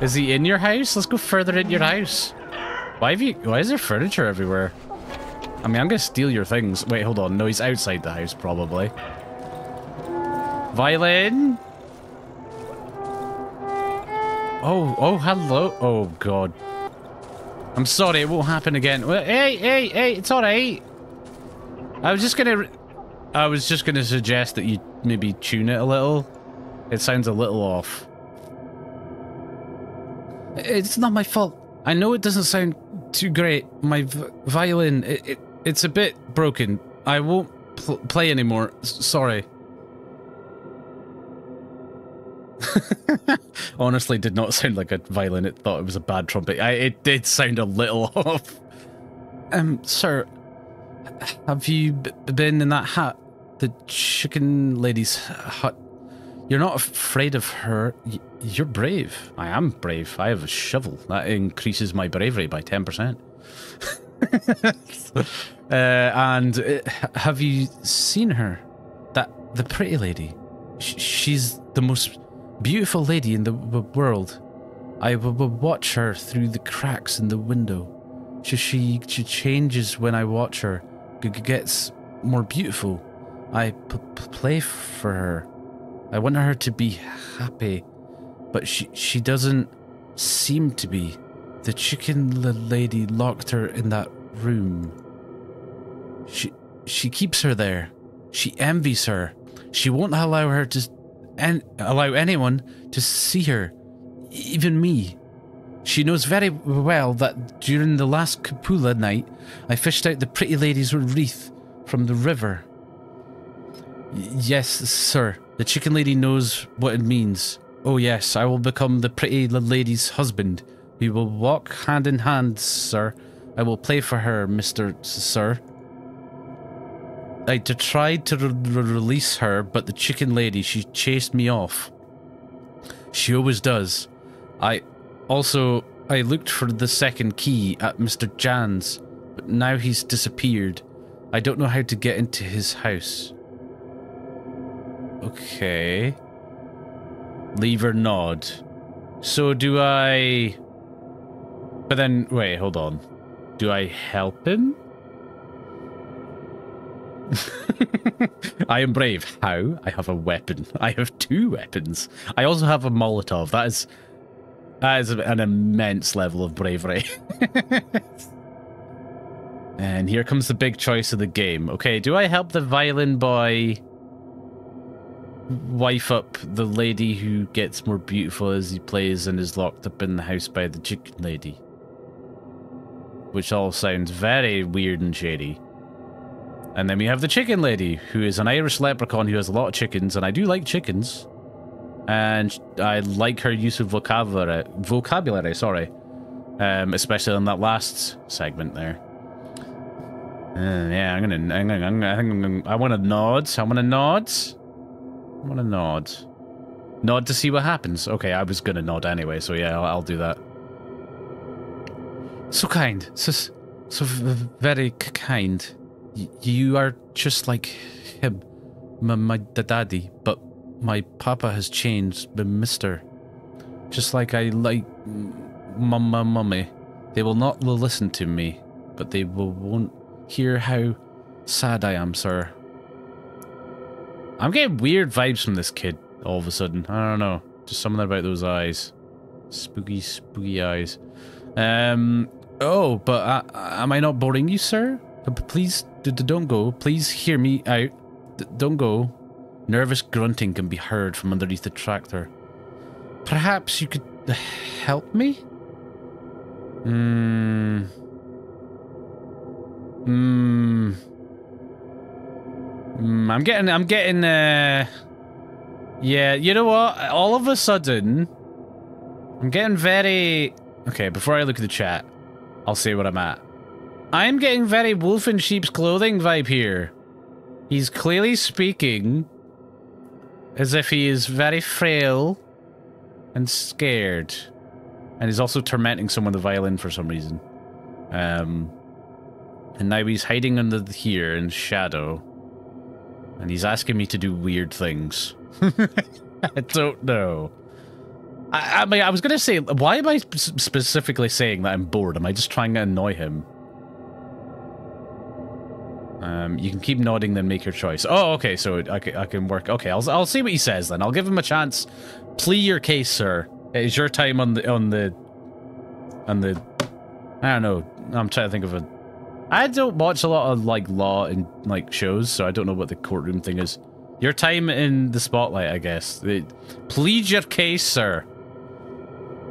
Is he in your house? Let's go further in your house. Why have you, why is there furniture everywhere? I mean, I'm gonna steal your things. Wait, hold on. No, he's outside the house, probably. Violin? Oh, oh, hello. Oh, God. I'm sorry, it won't happen again. Well, Hey, hey, hey, it's alright. I was just gonna... I was just gonna suggest that you maybe tune it a little. It sounds a little off. It's not my fault. I know it doesn't sound too great. My violin, it, it, it's a bit broken. I won't pl play anymore. S sorry. Honestly, did not sound like a violin. It thought it was a bad trumpet. I, it did sound a little off. Um, sir, have you been in that hut? The chicken lady's hut? You're not afraid of her. You're brave. I am brave. I have a shovel. That increases my bravery by 10%. uh, and uh, have you seen her? That the pretty lady. Sh she's the most beautiful lady in the world. I watch her through the cracks in the window. She, she, she changes when I watch her, G gets more beautiful. I play for her. I want her to be happy, but she, she doesn't seem to be. The chicken lady locked her in that room. She, she keeps her there. She envies her. She won't allow her to and allow anyone to see her, even me. She knows very well that during the last Kupala night, I fished out the pretty lady's wreath from the river. Yes, sir. The chicken lady knows what it means. Oh yes, I will become the pretty lady's husband. We will walk hand in hand, sir. I will play for her, Mr. Sir. I tried to re release her, but the chicken lady, she chased me off. She always does. I also, I looked for the second key at Mr. Jan's, but now he's disappeared. I don't know how to get into his house. Okay. Leave or nod. So do I... But then, wait, hold on. Do I help him? I am brave. How? I have a weapon. I have two weapons. I also have a Molotov. That is that is an immense level of bravery. and here comes the big choice of the game. Okay, do I help the violin boy wife up the lady who gets more beautiful as he plays and is locked up in the house by the chicken lady? Which all sounds very weird and shady. And then we have the chicken lady, who is an Irish leprechaun who has a lot of chickens, and I do like chickens. And I like her use of vocabulary, vocabulary sorry. Um, especially in that last segment there. Uh, yeah, I'm gonna, I'm gonna, I'm gonna, I think I'm gonna, I want to nod. I want to nod. I want to nod. Nod to see what happens. Okay, I was gonna nod anyway, so yeah, I'll, I'll do that. So kind, so, so very kind you are just like him, my, my daddy, but my papa has changed, mister. Just like I like mama mummy. They will not listen to me, but they will, won't hear how sad I am, sir. I'm getting weird vibes from this kid all of a sudden. I don't know. Just something about those eyes. Spooky, spooky eyes. Um. Oh, but uh, am I not boring you, sir? Please don't go. Please hear me out. don't go. Nervous grunting can be heard from underneath the tractor. Perhaps you could help me? Hmm. Hmm. Mm, I'm getting, I'm getting, uh, yeah, you know what? All of a sudden, I'm getting very, okay, before I look at the chat, I'll say what I'm at. I'm getting very wolf in sheep's clothing vibe here. He's clearly speaking as if he is very frail and scared. And he's also tormenting someone with the violin for some reason. Um, and now he's hiding under here in shadow. And he's asking me to do weird things. I don't know. I, I mean, I was going to say, why am I specifically saying that I'm bored? Am I just trying to annoy him? Um, you can keep nodding, then make your choice. Oh, okay, so I can, I can work. Okay, I'll, I'll see what he says then. I'll give him a chance. Plea your case, sir. It is your time on the on the on the. I don't know. I'm trying to think of a. I don't watch a lot of like law and like shows, so I don't know what the courtroom thing is. Your time in the spotlight, I guess. Plead your case, sir.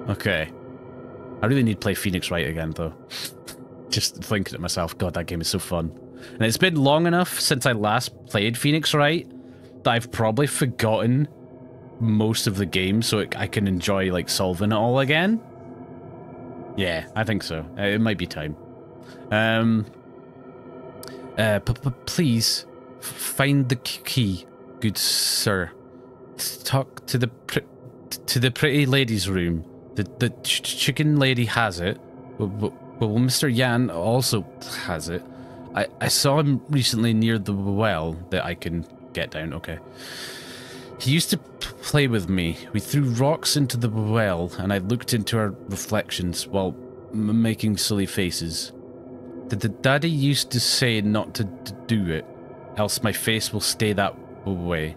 Okay. I really need to play Phoenix Wright again, though. Just thinking to myself, God, that game is so fun. And it's been long enough since I last played Phoenix Wright that I've probably forgotten most of the game so it, I can enjoy like solving it all again. Yeah, I think so. It might be time. Um, uh, please find the key, good sir. Talk to the to the pretty lady's room. The the ch chicken lady has it. Well, well, Mr. Yan also has it. I, I saw him recently near the well that I can get down, okay. He used to play with me. We threw rocks into the well and I looked into our reflections while making silly faces. The, the daddy used to say not to, to do it, else my face will stay that way.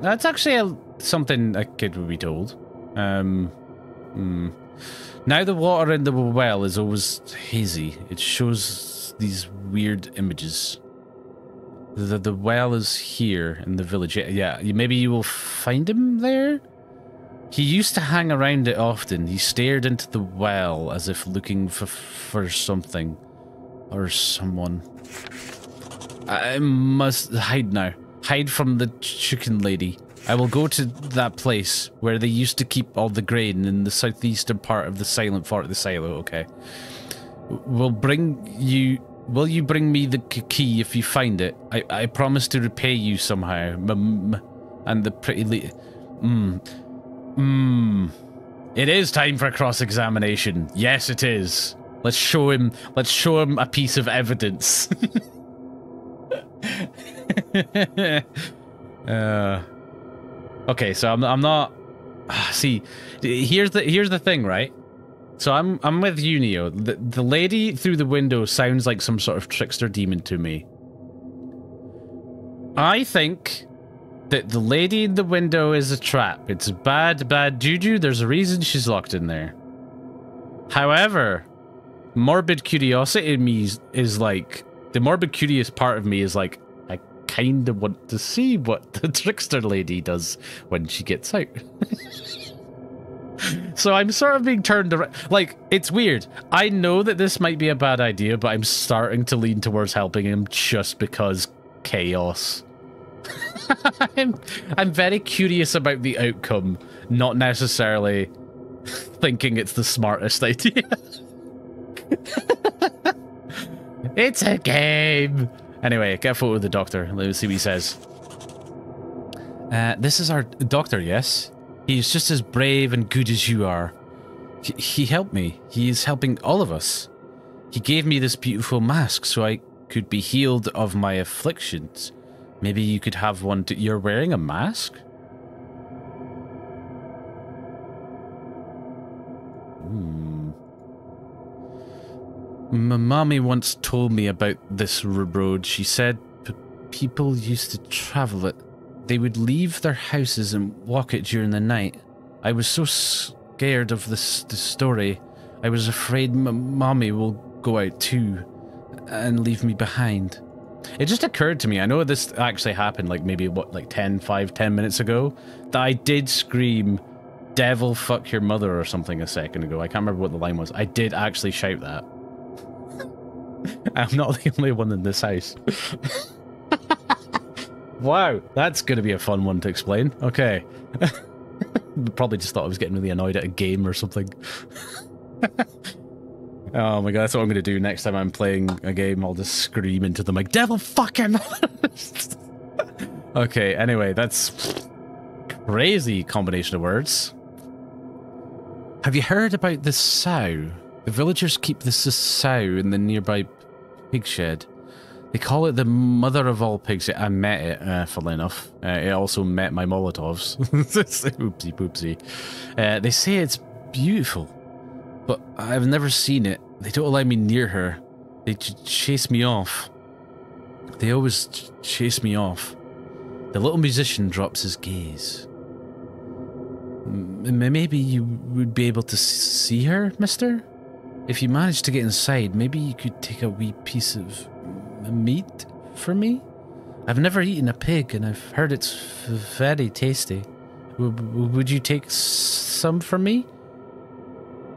That's actually a, something a kid would be told. Um, hmm. Now the water in the well is always hazy. It shows these weird images. The the well is here in the village. Yeah, maybe you will find him there. He used to hang around it often. He stared into the well as if looking for for something or someone. I must hide now. Hide from the chicken lady. I will go to that place where they used to keep all the grain in the southeastern part of the silent fort the silo, okay? We'll bring you Will you bring me the key if you find it? I, I promise to repay you somehow. And the pretty le- Mmm. Mmm. It is time for cross-examination. Yes, it is. Let's show him, let's show him a piece of evidence. uh, okay, so I'm, I'm not... See, here's the, here's the thing, right? So I'm I'm with you, Neo. The the lady through the window sounds like some sort of trickster demon to me. I think that the lady in the window is a trap. It's bad, bad juju. There's a reason she's locked in there. However, morbid curiosity in me is, is like the morbid curious part of me is like I kind of want to see what the trickster lady does when she gets out. so I'm sort of being turned around. Like, it's weird. I know that this might be a bad idea, but I'm starting to lean towards helping him just because chaos. I'm, I'm very curious about the outcome, not necessarily thinking it's the smartest idea. it's a game. Anyway, get a photo of the doctor. Let's see what he says. Uh, this is our doctor, yes? He's just as brave and good as you are. He, he helped me. He is helping all of us. He gave me this beautiful mask so I could be healed of my afflictions. Maybe you could have one. You're wearing a mask? My mommy once told me about this road. She said people used to travel it they would leave their houses and walk it during the night. I was so scared of this, this story. I was afraid m- mommy will go out too and leave me behind. It just occurred to me, I know this actually happened like maybe what, like 10, 5, 10 minutes ago, that I did scream, devil fuck your mother or something a second ago. I can't remember what the line was. I did actually shout that. I'm not the only one in this house. wow, that's going to be a fun one to explain. Okay. Probably just thought I was getting really annoyed at a game or something. oh my god, that's what I'm going to do next time I'm playing a game. I'll just scream into the mic, devil fuck him! okay, anyway, that's crazy combination of words. Have you heard about the sow? The villagers keep this sow in the nearby pig shed. They call it the mother of all pigs. I met it, uh, funnily enough. Uh, it also met my Molotovs. Oopsie poopsie. Uh, they say it's beautiful, but I've never seen it. They don't allow me near her. They chase me off. They always ch chase me off. The little musician drops his gaze. M maybe you would be able to see her, mister? If you manage to get inside, maybe you could take a wee piece of meat for me? I've never eaten a pig and I've heard it's very tasty. W would you take some for me?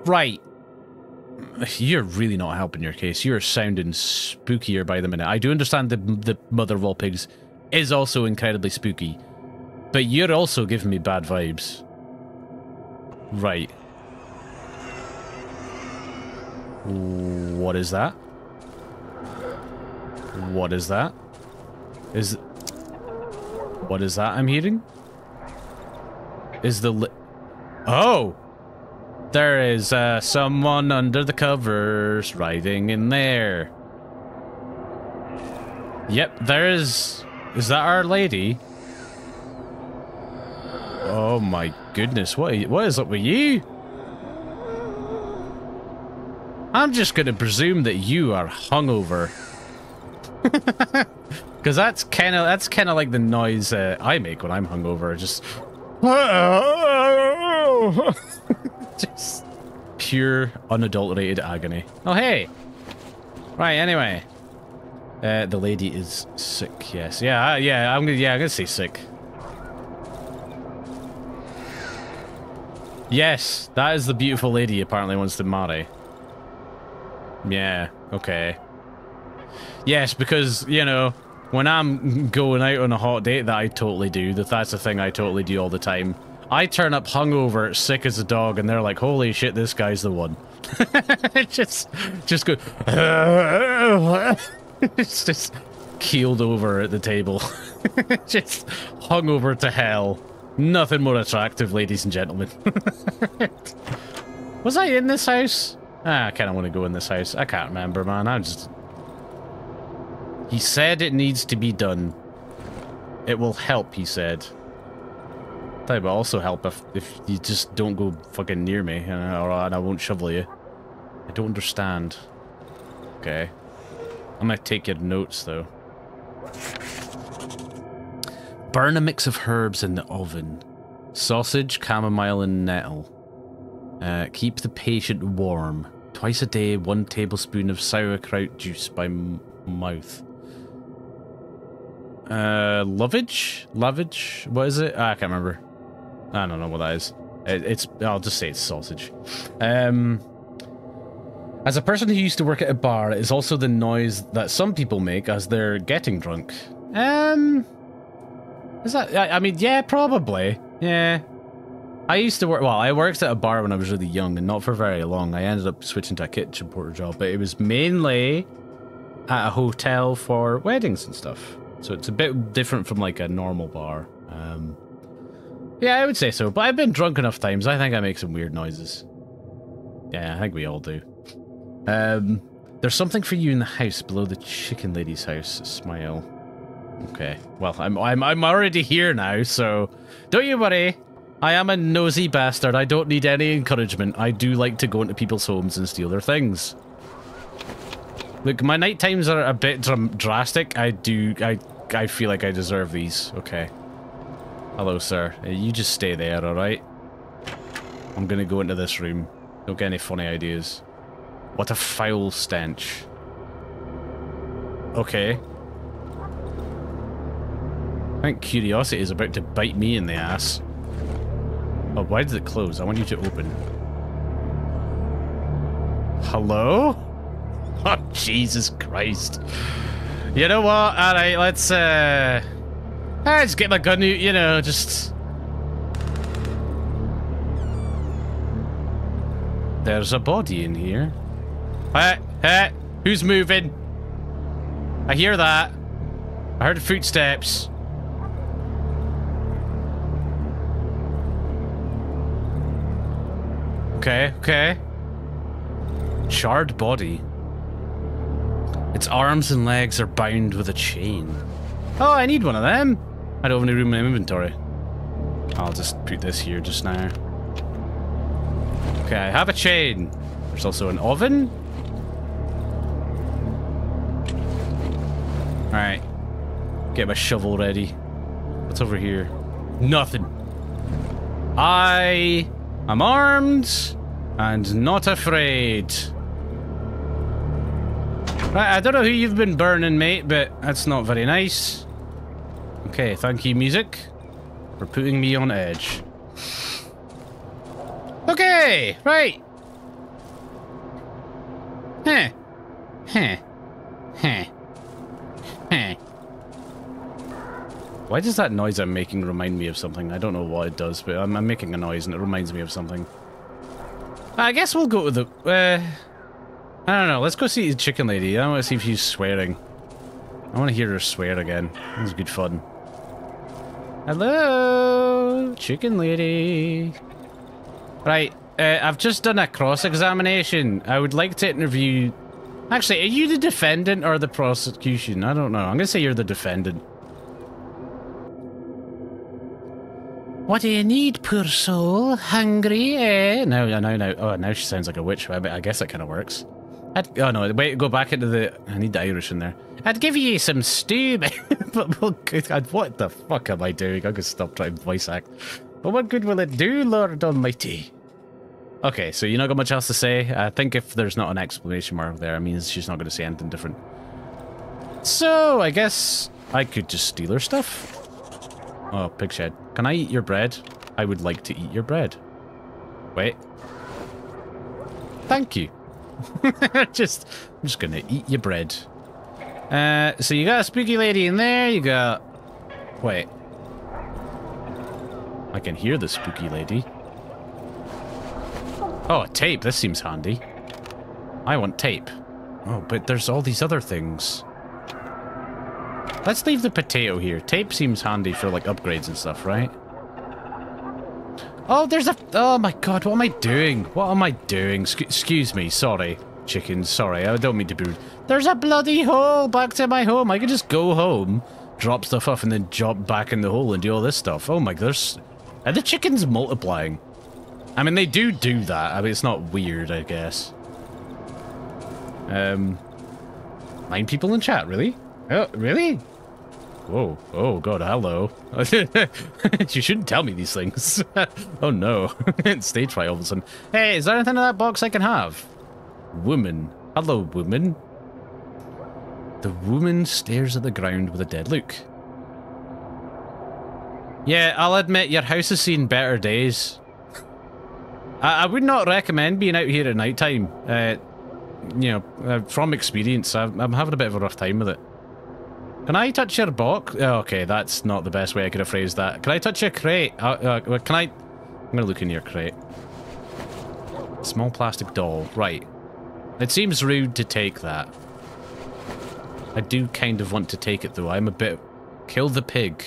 Right. You're really not helping your case. You're sounding spookier by the minute. I do understand the, the mother of all pigs is also incredibly spooky, but you're also giving me bad vibes. Right. What is that? What is that? Is... What is that I'm hearing? Is the li Oh! There is uh, someone under the covers riding in there. Yep, there is... Is that our lady? Oh my goodness, what, what is up with you? I'm just going to presume that you are hungover. Because that's kind of that's kind of like the noise uh, I make when I'm hungover. Just, just pure unadulterated agony. Oh hey, right. Anyway, uh, the lady is sick. Yes. Yeah. Uh, yeah. I'm gonna. Yeah. I'm gonna say sick. Yes, that is the beautiful lady apparently wants to marry. Yeah, okay. Yes, because, you know, when I'm going out on a hot date that I totally do, that that's a thing I totally do all the time. I turn up hungover, sick as a dog, and they're like, holy shit, this guy's the one. just, just go, it's just keeled over at the table. just hungover to hell. Nothing more attractive, ladies and gentlemen. Was I in this house? Ah, I kind of want to go in this house. I can't remember, man. I just... He said it needs to be done. It will help, he said. That will also help if, if you just don't go fucking near me, and and I won't shovel you. I don't understand. Okay. I'm gonna take your notes, though. Burn a mix of herbs in the oven. Sausage, chamomile, and nettle. Uh, keep the patient warm. Twice a day, one tablespoon of sauerkraut juice by mouth. Uh, lovage? Lovage? What is it? Ah, I can't remember. I don't know what that is. It, it's, I'll just say it's sausage. Um, as a person who used to work at a bar, it is also the noise that some people make as they're getting drunk. Um, is that, I, I mean, yeah, probably. Yeah, I used to work, well, I worked at a bar when I was really young and not for very long. I ended up switching to a kitchen porter job, but it was mainly at a hotel for weddings and stuff. So it's a bit different from like a normal bar. Um, yeah, I would say so, but I've been drunk enough times. I think I make some weird noises. Yeah, I think we all do. Um, there's something for you in the house below the chicken lady's house. Smile. Okay. Well, I'm I'm I'm already here now, so don't you worry. I am a nosy bastard. I don't need any encouragement. I do like to go into people's homes and steal their things. Look, my night times are a bit drastic. I do... I, I feel like I deserve these. Okay. Hello, sir. Uh, you just stay there, alright? I'm gonna go into this room. Don't get any funny ideas. What a foul stench. Okay. I think curiosity is about to bite me in the ass. Oh, why does it close? I want you to open. Hello? oh, Jesus Christ. You know what? Alright, let's, uh... Let's get my gun you know, just... There's a body in here. Hey, hey, who's moving? I hear that. I heard footsteps. Okay, okay. Charred body. Its arms and legs are bound with a chain. Oh, I need one of them. I don't have any room in my inventory. I'll just put this here just now. Okay, I have a chain. There's also an oven. Alright. Get my shovel ready. What's over here? Nothing. I am armed and not afraid. Right, I don't know who you've been burning, mate, but that's not very nice. Okay, thank you, music, for putting me on edge. Okay, right. Huh. Huh. Huh. Huh. Why does that noise I'm making remind me of something? I don't know what it does, but I'm, I'm making a noise and it reminds me of something. I guess we'll go to the... Uh, I don't know. Let's go see the chicken lady. I want to see if she's swearing. I want to hear her swear again. That was good fun. Hello, chicken lady. Right, uh, I've just done a cross-examination. I would like to interview... Actually, are you the defendant or the prosecution? I don't know. I'm going to say you're the defendant. What do you need, poor soul? Hungry, eh? No, no, no. Oh, now she sounds like a witch. I, I guess it kind of works. I'd, oh no, wait, go back into the... I need the Irish in there. I'd give you some stew, but what the fuck am I doing? I'm gonna stop trying voice act. But what good will it do, Lord Almighty? Okay, so you not got much else to say? I think if there's not an exclamation mark there, it means she's not going to say anything different. So, I guess I could just steal her stuff. Oh, pig shed. Can I eat your bread? I would like to eat your bread. Wait. Thank you. just, I'm just gonna eat your bread. Uh, so you got a spooky lady in there, you got... Wait. I can hear the spooky lady. Oh, tape. This seems handy. I want tape. Oh, but there's all these other things. Let's leave the potato here. Tape seems handy for, like, upgrades and stuff, right? Oh, there's a... Oh, my God. What am I doing? What am I doing? excuse me. Sorry, chickens. Sorry. I don't mean to be rude. There's a bloody hole back to my home. I could just go home, drop stuff off, and then jump back in the hole and do all this stuff. Oh, my... There's... Are the chickens multiplying? I mean, they do do that. I mean, it's not weird, I guess. Um... Nine people in chat, really? Oh, really? Whoa. Oh, God, hello. you shouldn't tell me these things. oh, no. Stage fright all of a sudden. Hey, is there anything in that box I can have? Woman. Hello, woman. The woman stares at the ground with a dead look. Yeah, I'll admit, your house has seen better days. I, I would not recommend being out here at night time. Uh, you know, uh, from experience, I'm, I'm having a bit of a rough time with it. Can I touch your box? Oh, okay, that's not the best way I could have phrased that. Can I touch your crate? Uh, uh, can I... I'm going to look in your crate. Small plastic doll. Right. It seems rude to take that. I do kind of want to take it, though. I'm a bit... Kill the pig.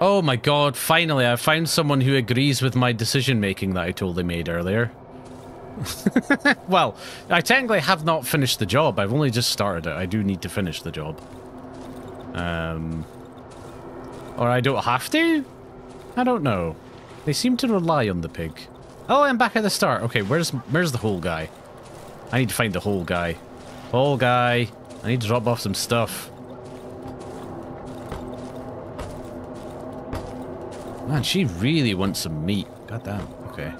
Oh my god, finally I found someone who agrees with my decision making that I totally made earlier. well, I technically have not finished the job. I've only just started it. I do need to finish the job. Um, or I don't have to? I don't know. They seem to rely on the pig. Oh, I'm back at the start. Okay, where's where's the hole guy? I need to find the hole guy. Hole guy. I need to drop off some stuff. Man, she really wants some meat. God damn. Okay.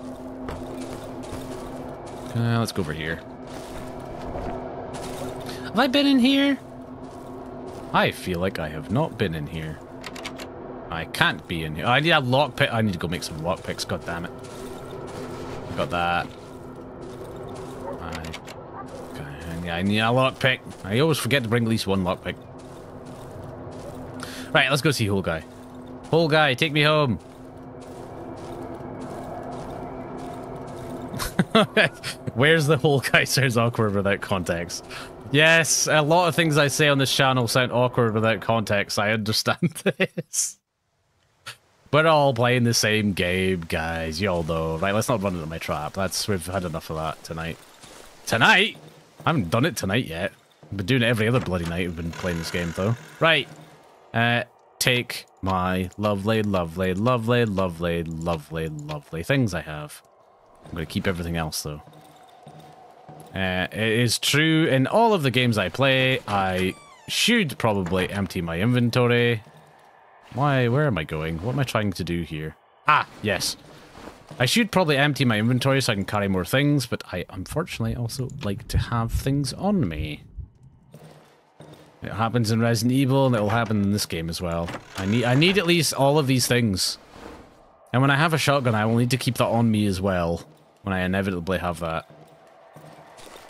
Uh, let's go over here. Have I been in here? I feel like I have not been in here. I can't be in here. I need a lockpick. I need to go make some lockpicks. God damn it. Got that. Yeah, I need a lockpick. I always forget to bring at least one lockpick. Right, let's go see Hole Guy. Hole Guy, take me home. Where's the Hole Guy sounds awkward without context. Yes, a lot of things I say on this channel sound awkward without context. I understand this. We're all playing the same game, guys. You all know. Right, let's not run into my trap. That's We've had enough of that tonight. Tonight? I haven't done it tonight yet. I've been doing it every other bloody night we've been playing this game, though. Right. Uh, take my lovely, lovely, lovely, lovely, lovely, lovely things I have. I'm going to keep everything else, though. Uh, it is true in all of the games I play, I should probably empty my inventory why? Where am I going? What am I trying to do here? Ah, yes. I should probably empty my inventory so I can carry more things, but I unfortunately also like to have things on me. It happens in Resident Evil, and it will happen in this game as well. I need I need at least all of these things. And when I have a shotgun, I will need to keep that on me as well. When I inevitably have that.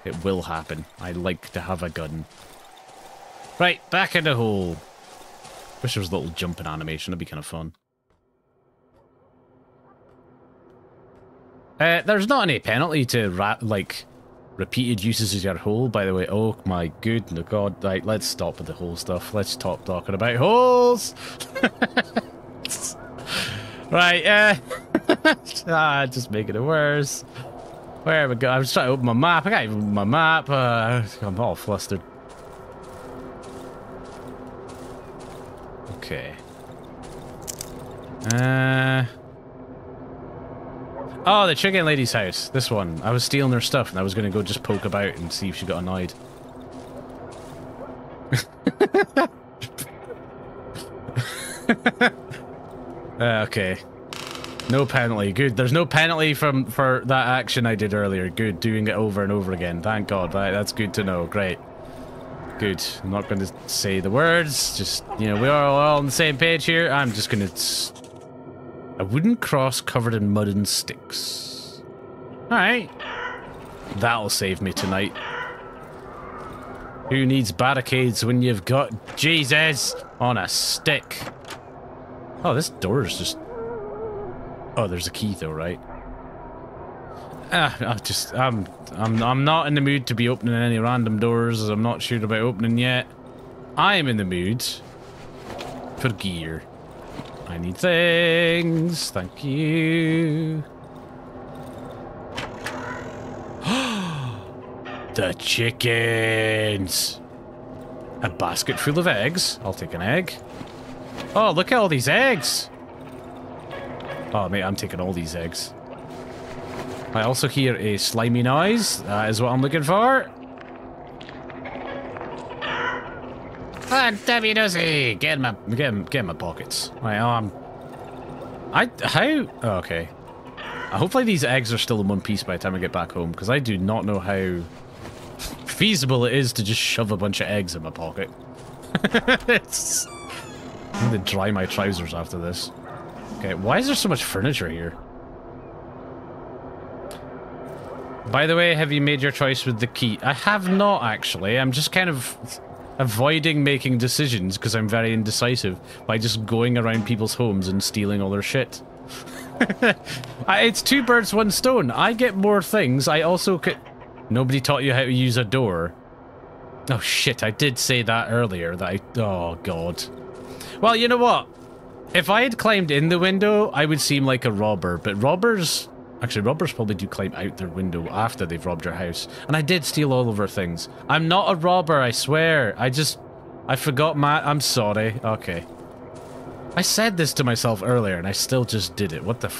It will happen. I like to have a gun. Right, back in the hole. Wish there was a little jumping animation. That'd be kind of fun. Uh, there's not any penalty to like repeated uses of your hole, by the way. Oh my good god! Right, let's stop with the hole stuff. Let's stop talking about holes. right, uh, ah, just making it worse. Where go? I was trying to open my map. I can't even open my map. Uh, I'm all flustered. Okay. Uh... Oh, the chicken lady's house. This one. I was stealing her stuff and I was going to go just poke about and see if she got annoyed. uh, okay. No penalty. Good. There's no penalty from for that action I did earlier. Good. Doing it over and over again. Thank God. Right, that's good to know. Great. Good. I'm not going to say the words. Just, you know, we are all on the same page here. I'm just going to... A wooden cross covered in mud and sticks. Alright. That'll save me tonight. Who needs barricades when you've got Jesus on a stick? Oh, this door is just... Oh, there's a key though, right? Ah, I just I'm I'm I'm not in the mood to be opening any random doors. I'm not sure about opening yet. I am in the mood for gear. I need things. Thank you. the chickens. A basket full of eggs. I'll take an egg. Oh, look at all these eggs. Oh, mate, I'm taking all these eggs. I also hear a slimy noise. That is what I'm looking for. Ah, Debbie Dozy! Get in my, get in, get in my pockets. Right, um... I, how... Oh, okay. Hopefully these eggs are still in one piece by the time I get back home, because I do not know how feasible it is to just shove a bunch of eggs in my pocket. it's... I need to dry my trousers after this. Okay, why is there so much furniture here? By the way, have you made your choice with the key? I have not, actually. I'm just kind of avoiding making decisions because I'm very indecisive by just going around people's homes and stealing all their shit. it's two birds, one stone. I get more things. I also could... Nobody taught you how to use a door. Oh, shit. I did say that earlier. That I... Oh, God. Well, you know what? If I had climbed in the window, I would seem like a robber. But robbers Actually, robbers probably do climb out their window after they've robbed your house. And I did steal all of her things. I'm not a robber, I swear. I just... I forgot my... I'm sorry. Okay. I said this to myself earlier, and I still just did it. What the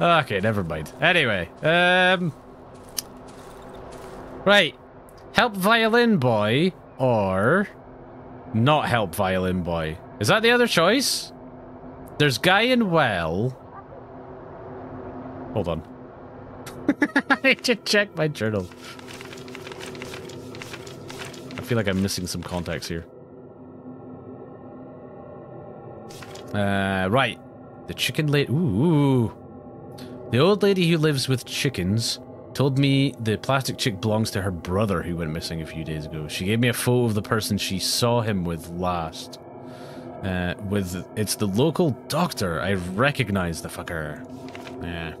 okay, never mind. Anyway, um... Right. Help violin boy, or... Not help violin boy. Is that the other choice? There's guy in well... Hold on. I need to check my journal. I feel like I'm missing some context here. Uh, right. The chicken lady. Ooh. The old lady who lives with chickens Told me the plastic chick belongs to her brother who went missing a few days ago. She gave me a photo of the person she saw him with last. Uh, with it's the local doctor. I recognize the fucker. Yeah.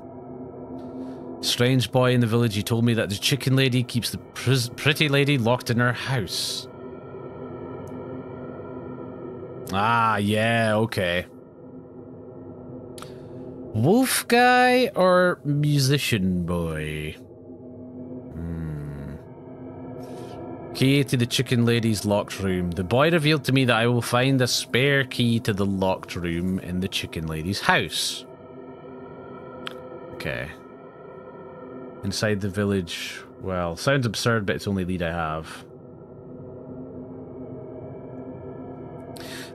Strange boy in the village. He told me that the chicken lady keeps the pretty lady locked in her house. Ah, yeah, okay. Wolf guy or musician boy? Hmm. Key to the chicken lady's locked room. The boy revealed to me that I will find a spare key to the locked room in the chicken lady's house. Okay. Inside the village. Well, sounds absurd, but it's only lead I have.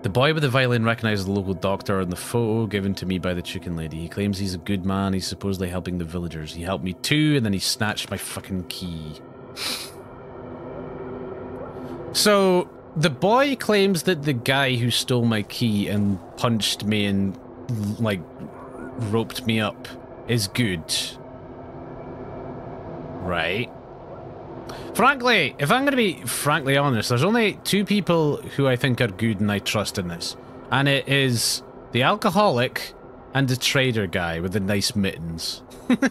The boy with the violin recognizes the local doctor in the photo given to me by the chicken lady. He claims he's a good man. He's supposedly helping the villagers. He helped me too, and then he snatched my fucking key. so, the boy claims that the guy who stole my key and punched me and, like, roped me up is good. Right. Frankly, if I'm going to be frankly honest, there's only two people who I think are good and I trust in this. And it is the alcoholic and the trader guy with the nice mittens.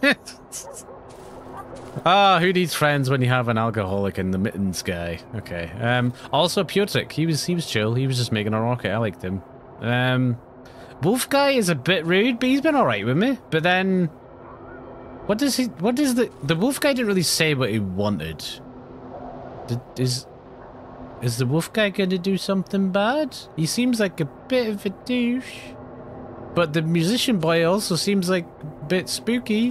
ah, who needs friends when you have an alcoholic and the mittens guy? Okay. Um, also, Piotrek, he was he was chill. He was just making a rocket. I liked him. Um, Wolf guy is a bit rude, but he's been alright with me. But then, what does he? What does the the wolf guy didn't really say what he wanted? Did, is is the wolf guy going to do something bad? He seems like a bit of a douche. But the musician boy also seems like a bit spooky.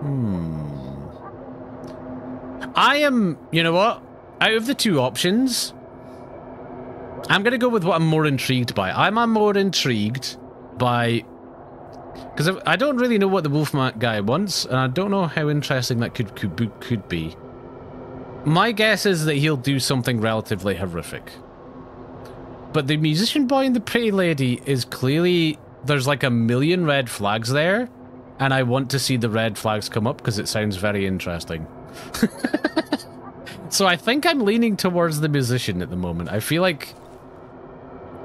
Hmm. I am, you know what? Out of the two options, I'm going to go with what I'm more intrigued by. I'm, I'm more intrigued by... Because I don't really know what the Wolfman guy wants, and I don't know how interesting that could, could, could be. My guess is that he'll do something relatively horrific. But the musician boy and the pretty lady is clearly... There's like a million red flags there, and I want to see the red flags come up because it sounds very interesting. so I think I'm leaning towards the musician at the moment. I feel like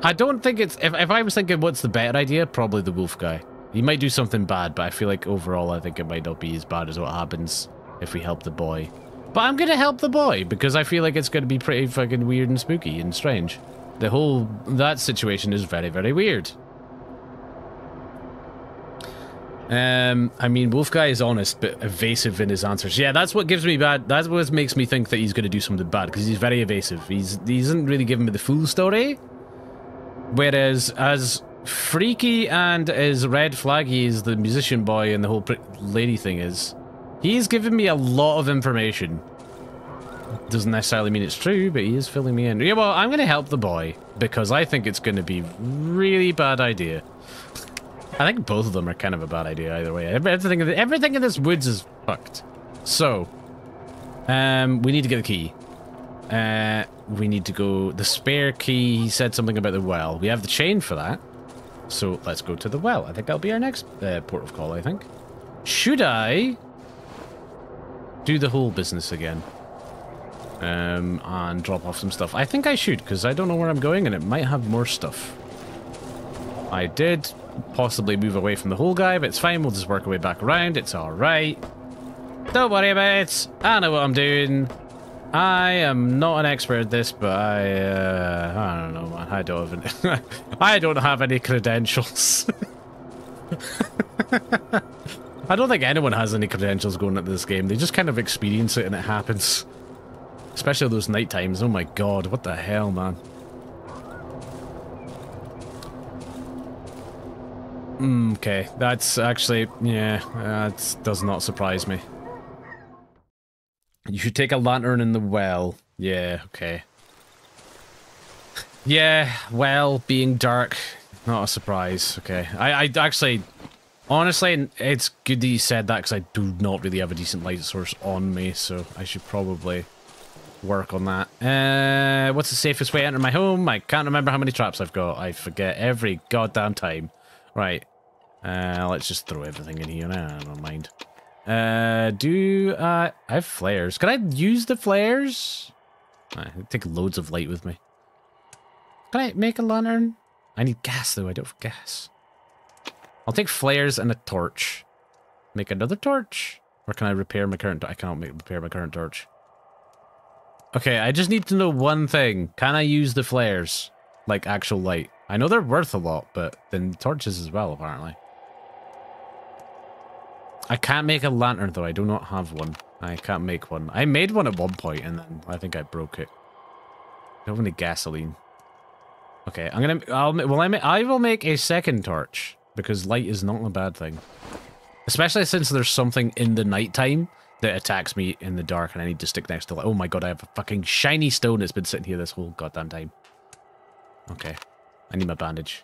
I don't think it's... If, if I was thinking what's the better idea, probably the wolf guy. He might do something bad, but I feel like overall I think it might not be as bad as what happens if we help the boy. But I'm going to help the boy because I feel like it's going to be pretty fucking weird and spooky and strange. The whole... That situation is very, very weird. Um, I mean, Wolf Guy is honest, but evasive in his answers. Yeah, that's what gives me bad. That's what makes me think that he's going to do something bad because he's very evasive. He's he isn't really giving me the full story. Whereas as freaky and as red flaggy as the musician boy and the whole lady thing is, he's given me a lot of information. Doesn't necessarily mean it's true, but he is filling me in. Yeah, well, I'm going to help the boy because I think it's going to be really bad idea. I think both of them are kind of a bad idea either way. Everything, everything in this woods is fucked. So, um, we need to get the key. Uh, we need to go... The spare key, he said something about the well. We have the chain for that. So let's go to the well. I think that'll be our next uh, port of call, I think. Should I do the whole business again? Um, and drop off some stuff. I think I should, because I don't know where I'm going, and it might have more stuff. I did possibly move away from the hole guy, but it's fine. We'll just work our way back around. It's all right. Don't worry about it. I know what I'm doing. I am not an expert at this, but I, uh, I don't know, man. I don't have any, I don't have any credentials. I don't think anyone has any credentials going into this game. They just kind of experience it and it happens. Especially those night times. Oh my god, what the hell, man. Mm, okay, that's actually, yeah, that does not surprise me. You should take a lantern in the well. Yeah, okay. Yeah, well, being dark, not a surprise. Okay, I, I actually, honestly, it's good that you said that because I do not really have a decent light source on me, so I should probably work on that. Uh, what's the safest way to enter my home? I can't remember how many traps I've got. I forget every goddamn time. Right. Uh, let's just throw everything in here. I don't mind. Uh, do uh, I have flares? Can I use the flares? I take loads of light with me. Can I make a lantern? I need gas though. I don't have gas. I'll take flares and a torch. Make another torch, or can I repair my current? I can't make, repair my current torch. Okay, I just need to know one thing. Can I use the flares? Like actual light? I know they're worth a lot, but then torches as well, apparently. I can't make a lantern, though. I do not have one. I can't make one. I made one at one point, and then I think I broke it. I don't have any gasoline. Okay, I'm gonna... I'll, well, I, I will make a second torch, because light is not a bad thing. Especially since there's something in the nighttime that attacks me in the dark, and I need to stick next to light. Oh my god, I have a fucking shiny stone that's been sitting here this whole goddamn time. Okay. I need my bandage.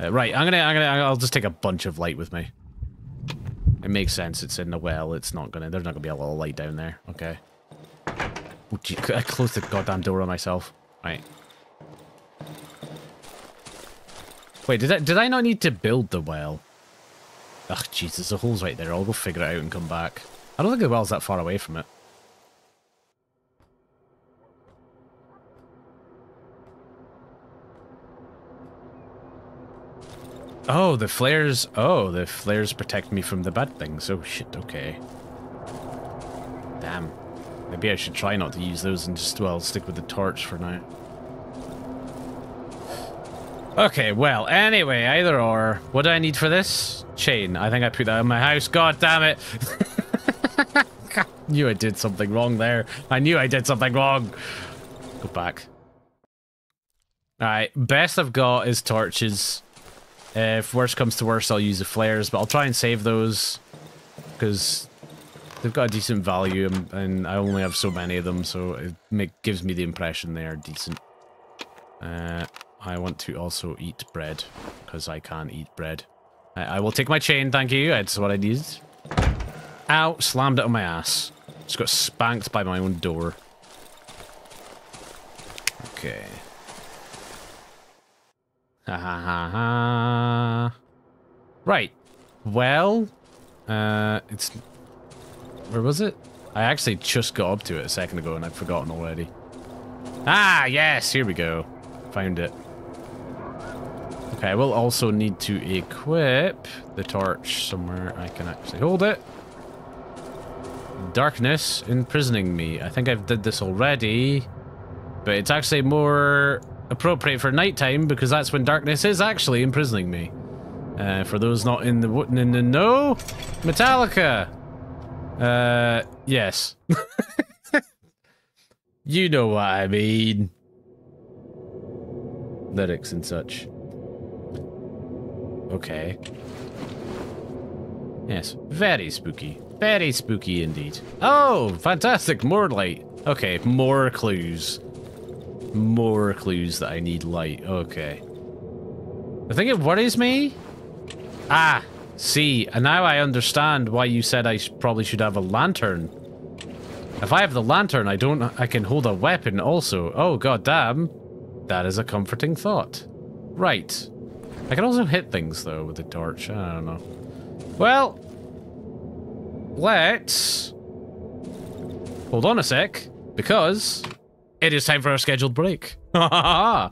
Uh, right, I'm gonna, I'm gonna, I'll just take a bunch of light with me. Makes sense. It's in the well. It's not gonna. There's not gonna be a lot of light down there. Okay. Oh, gee, I closed the goddamn door on myself. Right. Wait, did I did I not need to build the well? Ugh, Jesus, the hole's right there. I'll go figure it out and come back. I don't think the well's that far away from it. Oh, the flares. Oh, the flares protect me from the bad things. Oh, shit, okay. Damn. Maybe I should try not to use those and just, well, stick with the torch for now. Okay, well, anyway, either or. What do I need for this? Chain. I think I put that in my house. God damn it. Knew I did something wrong there. I knew I did something wrong. Go back. Alright, best I've got is torches. Uh, if worst comes to worst, I'll use the flares, but I'll try and save those because they've got a decent value, and, and, I only have so many of them, so it make, gives me the impression they are decent. Uh, I want to also eat bread because I can't eat bread. I, I, will take my chain, thank you. That's what I need. Ow! Slammed it on my ass. Just got spanked by my own door. Okay. Ha ha ha. Right. Well, uh, it's... Where was it? I actually just got up to it a second ago and I've forgotten already. Ah, yes, here we go. Found it. Okay, I will also need to equip the torch somewhere I can actually hold it. Darkness imprisoning me. I think I've did this already, but it's actually more appropriate for nighttime because that's when darkness is actually imprisoning me. Uh, for those not in the in the know, Metallica. Uh, yes. you know what I mean. Lyrics and such. Okay. Yes, very spooky. Very spooky indeed. Oh, fantastic, more light. Okay, more clues. More clues that I need light. Okay. The thing that worries me... Ah, see, and now I understand why you said I probably should have a lantern. If I have the lantern, I don't... I can hold a weapon also. Oh, god damn. That is a comforting thought. Right. I can also hit things, though, with the torch. I don't know. Well... Let's... Hold on a sec, because it is time for our scheduled break. I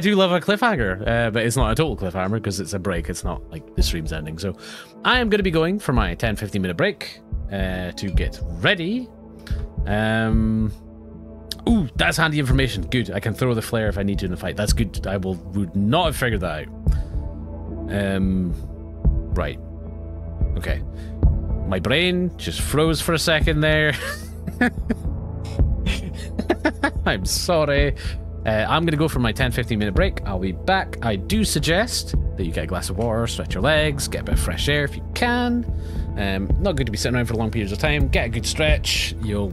do love a cliffhanger, uh, but it's not a total cliffhanger because it's a break. It's not like the stream's ending. So I am going to be going for my 10 15 minute break uh, to get ready. Um, ooh, that's handy information. Good. I can throw the flare if I need to in the fight. That's good. I will would not have figured that out. Um, right. Okay. My brain just froze for a second there. I'm sorry. Uh, I'm going to go for my 10 15 minute break. I'll be back. I do suggest that you get a glass of water, stretch your legs, get a bit of fresh air if you can. Um, not good to be sitting around for long periods of time. Get a good stretch. You'll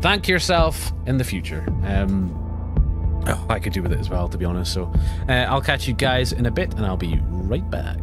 thank yourself in the future. Um, oh, I could do with it as well, to be honest. So uh, I'll catch you guys in a bit and I'll be right back.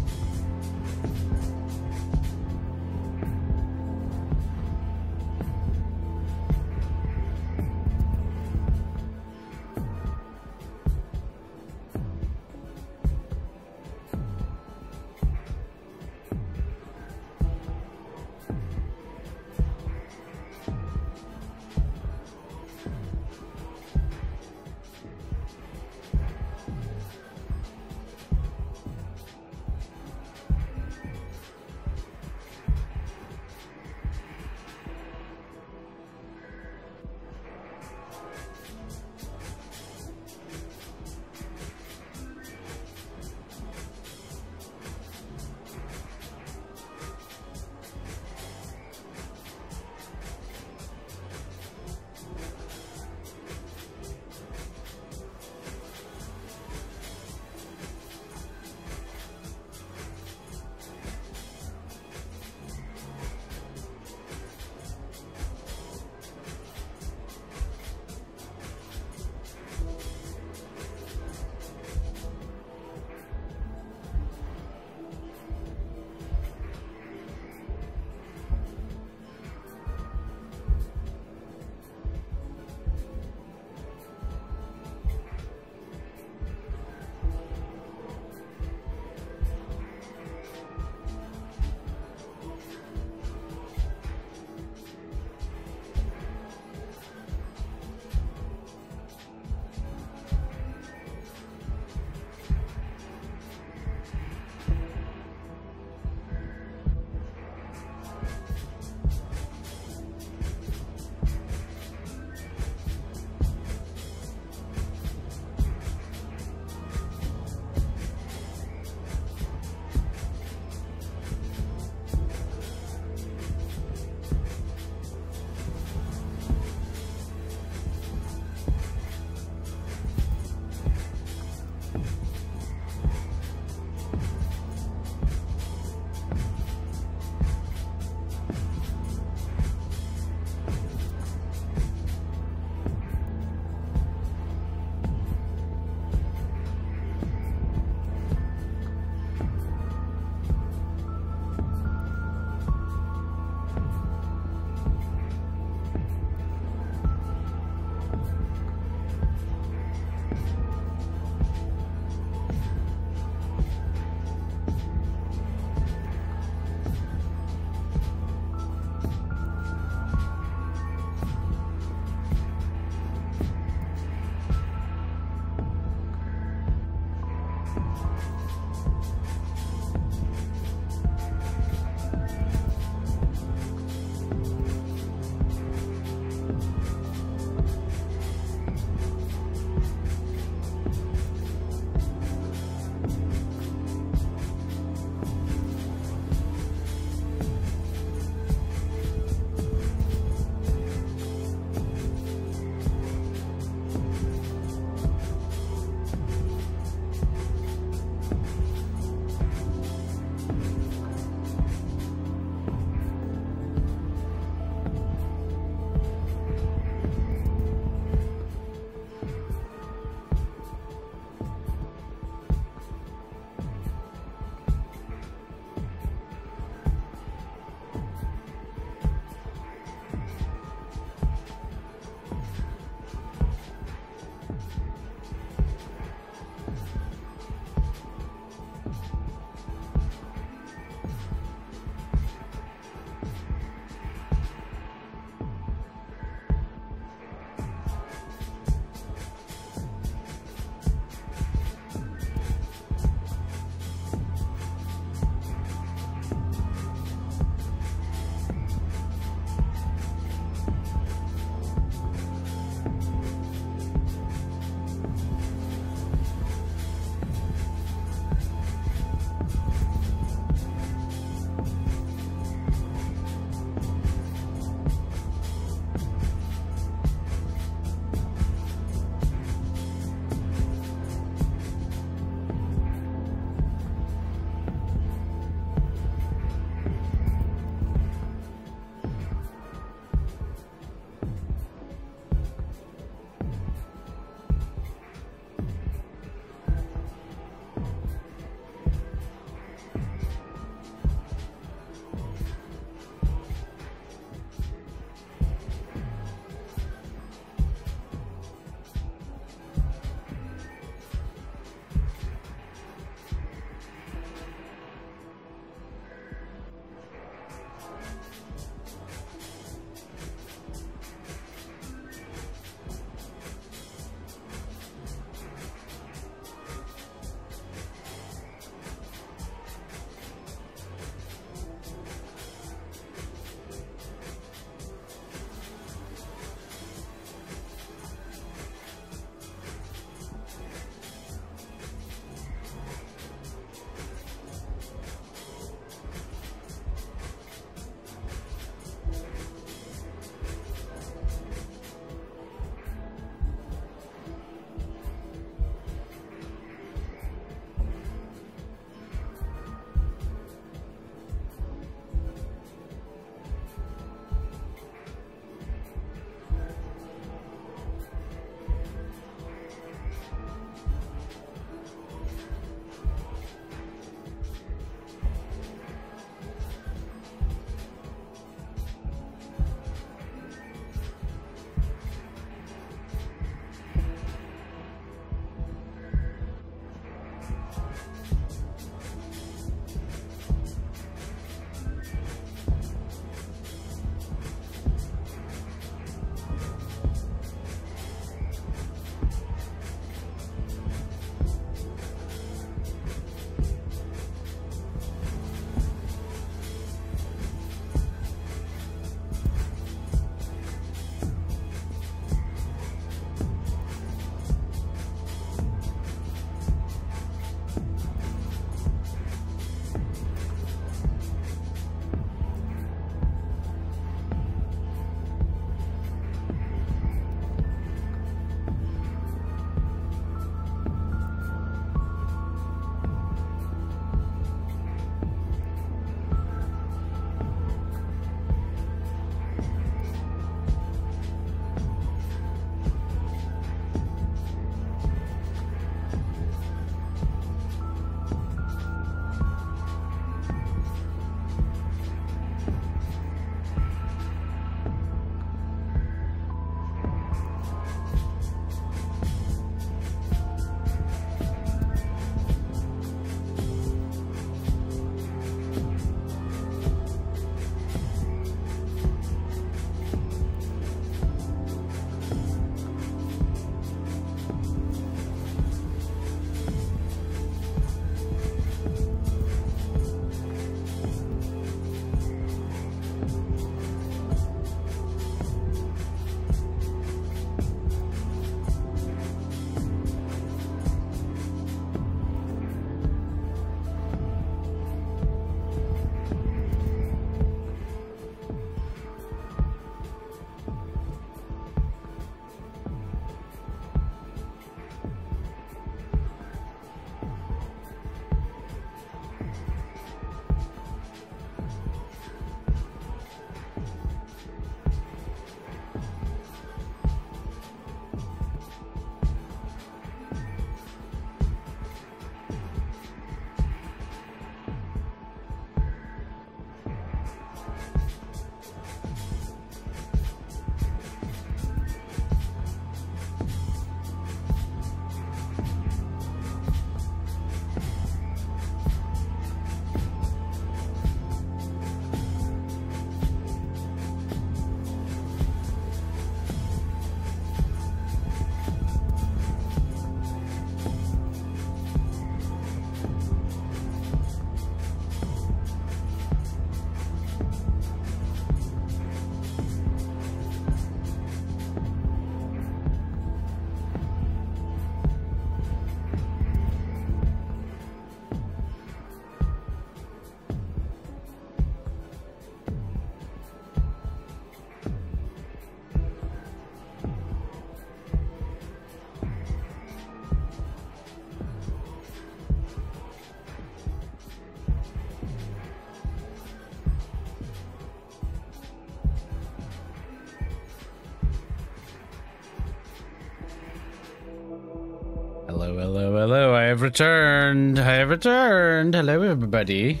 Hello, hello, I have returned. I have returned. Hello, everybody.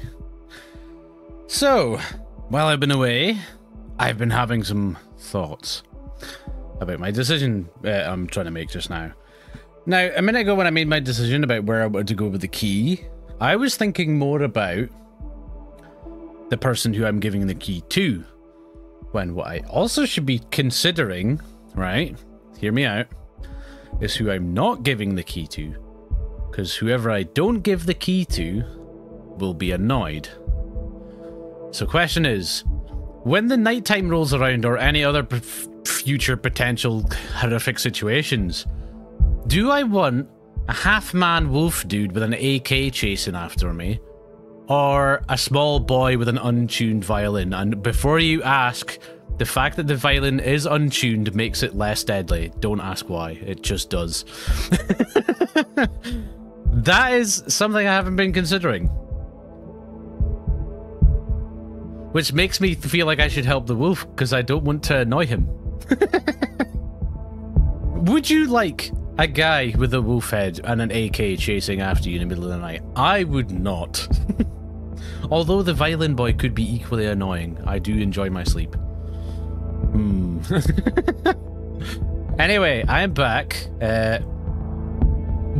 So, while I've been away, I've been having some thoughts about my decision uh, I'm trying to make just now. Now, a minute ago when I made my decision about where I wanted to go with the key, I was thinking more about the person who I'm giving the key to. When what I also should be considering, right, hear me out, is who I'm not giving the key to. Because whoever I don't give the key to will be annoyed. So, question is when the nighttime rolls around or any other future potential horrific situations, do I want a half man wolf dude with an AK chasing after me? Or a small boy with an untuned violin? And before you ask, the fact that the violin is untuned makes it less deadly. Don't ask why, it just does. that is something I haven't been considering. Which makes me feel like I should help the wolf because I don't want to annoy him. Would you like a guy with a wolf head and an AK chasing after you in the middle of the night? I would not. Although the violin boy could be equally annoying, I do enjoy my sleep. Hmm. anyway, I'm back. Uh,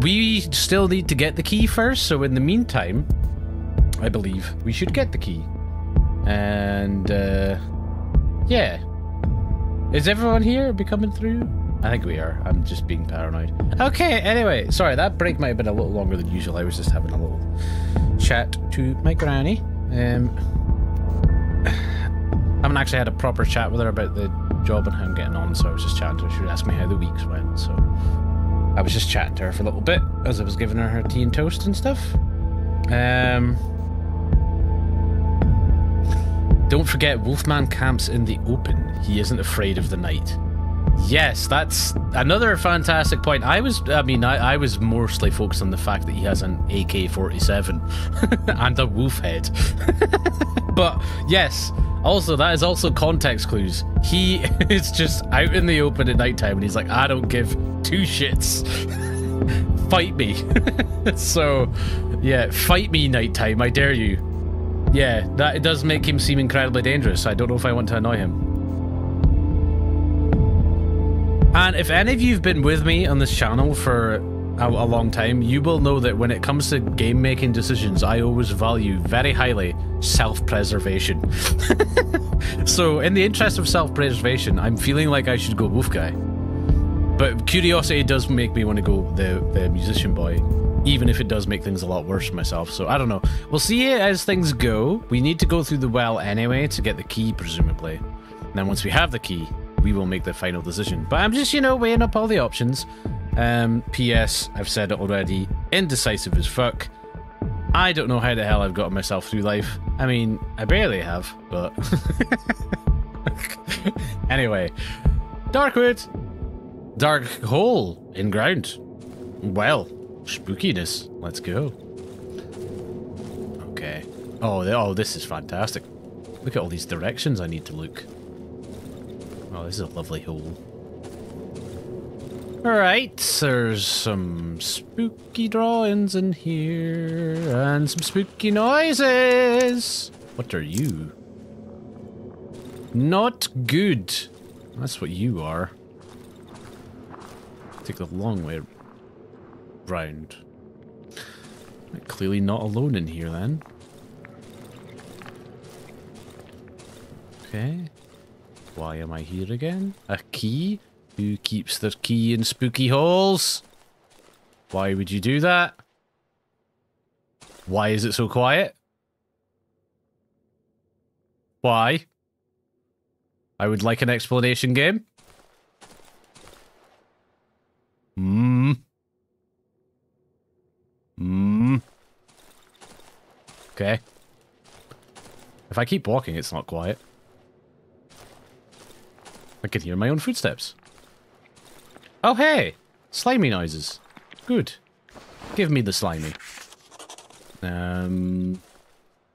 we still need to get the key first, so in the meantime, I believe we should get the key. And, uh, yeah. Is everyone here? Are we coming through? I think we are. I'm just being paranoid. Okay, anyway. Sorry, that break might have been a little longer than usual. I was just having a little chat to my granny. Um, I haven't actually had a proper chat with her about the job and how I'm getting on, so I was just chatting to her. She would ask me how the weeks went, so I was just chatting to her for a little bit as I was giving her her tea and toast and stuff. Um, don't forget, Wolfman camps in the open. He isn't afraid of the night. Yes, that's another fantastic point. I was, I mean, I, I was mostly focused on the fact that he has an AK 47 and a wolf head. but yes, also, that is also context clues. He is just out in the open at nighttime and he's like, I don't give two shits. fight me. so, yeah, fight me nighttime, I dare you. Yeah, that it does make him seem incredibly dangerous. I don't know if I want to annoy him. And if any of you have been with me on this channel for a, a, long time, you will know that when it comes to game making decisions, I always value very highly self preservation. so, in the interest of self preservation, I'm feeling like I should go Wolf Guy. But curiosity does make me want to go the, the musician boy, even if it does make things a lot worse for myself. So, I don't know. We'll see as things go. We need to go through the well anyway to get the key, presumably. And then once we have the key, we will make the final decision. But I'm just, you know, weighing up all the options. Um, P.S. I've said it already. Indecisive as fuck. I don't know how the hell I've gotten myself through life. I mean, I barely have, but. anyway, Darkwood. Dark hole in ground. Well, spookiness. Let's go. Okay. Oh, oh, this is fantastic. Look at all these directions I need to look. Oh, this is a lovely hole. Alright, there's some spooky drawings in here, and some spooky noises! What are you? Not good. That's what you are. Take the long way round. Clearly not alone in here then. Okay. Why am I here again? A key? Who keeps their key in spooky holes? Why would you do that? Why is it so quiet? Why? I would like an explanation game. Hmm. Hmm. Okay. If I keep walking, it's not quiet. I can hear my own footsteps. Oh, hey! Slimy noises. Good. Give me the slimy. Um...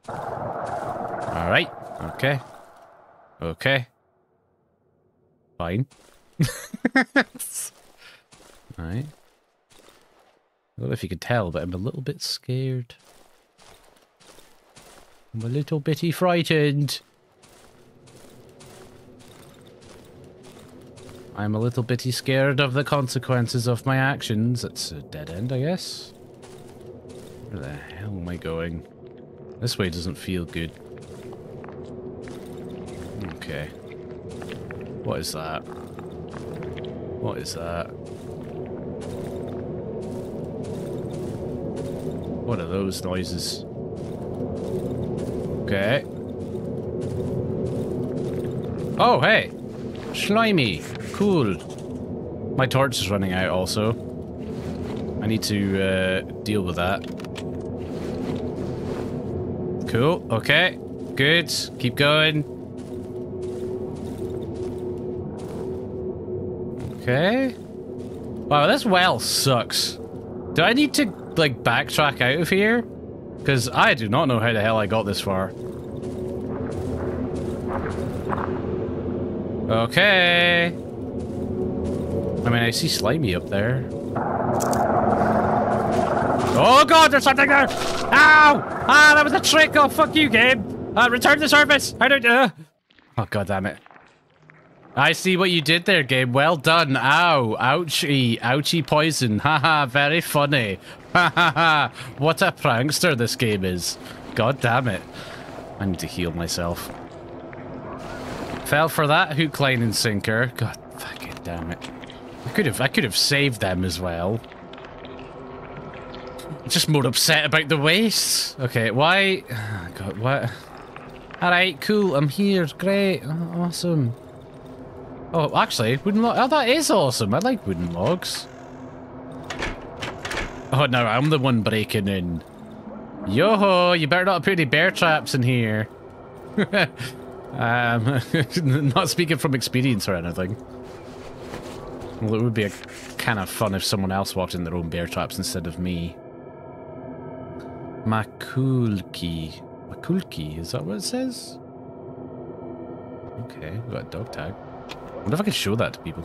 Alright. Okay. Okay. Fine. Alright. I don't know if you can tell, but I'm a little bit scared. I'm a little bitty frightened. I'm a little bitty scared of the consequences of my actions. It's a dead end, I guess. Where the hell am I going? This way doesn't feel good. Okay. What is that? What is that? What are those noises? Okay. Oh, hey! Slimy! Cool. My torch is running out also. I need to uh, deal with that. Cool. Okay. Good. Keep going. Okay. Wow, this well sucks. Do I need to, like, backtrack out of here? Because I do not know how the hell I got this far. Okay. I mean, I see Slimy up there. Oh god, there's something there! Ow! Ah, that was a trick! Oh, fuck you, game! Uh, return to surface! How do uh... Oh, god damn it. I see what you did there, game. Well done. Ow. Ouchie. Ouchie poison. Haha, very funny. Haha, what a prankster this game is. God damn it. I need to heal myself. Fell for that hook, line, and sinker. God fucking damn it. I could have I could have saved them as well. Just more upset about the waste. Okay, why God, what? Alright, cool, I'm here. Great. Awesome. Oh, actually, wooden log. Oh, that is awesome. I like wooden logs. Oh, no, I'm the one breaking in. Yo-ho, you better not put any bear traps in here. um, not speaking from experience or anything. Well, it would be kind of fun if someone else walked in their own bear traps instead of me. Makulki. Makulki, is that what it says? Okay, got a dog tag. I wonder if I can show that to people.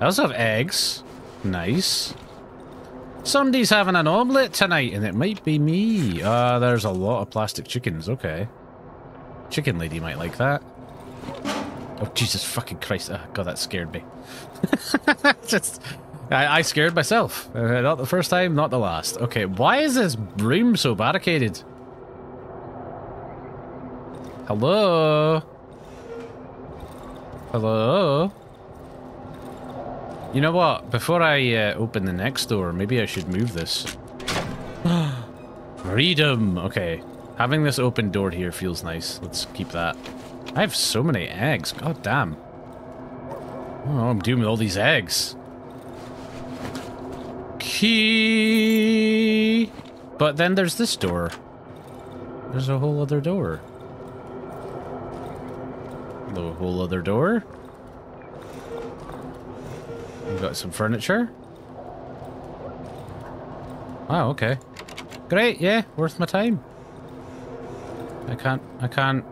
I also have eggs. Nice. Somebody's having an omelette tonight, and it might be me. Uh, there's a lot of plastic chickens. Okay. Chicken lady might like that. Oh, Jesus fucking Christ. Oh, God, that scared me. Just... I, I, scared myself. Uh, not the first time, not the last. Okay, why is this room so barricaded? Hello? Hello? You know what? Before I uh, open the next door, maybe I should move this. Freedom! Okay. Having this open door here feels nice. Let's keep that. I have so many eggs. God damn. Oh, I'm doing with all these eggs. Key! But then there's this door. There's a whole other door. The whole other door. We've got some furniture. Oh, okay. Great, yeah, worth my time. I can't, I can't.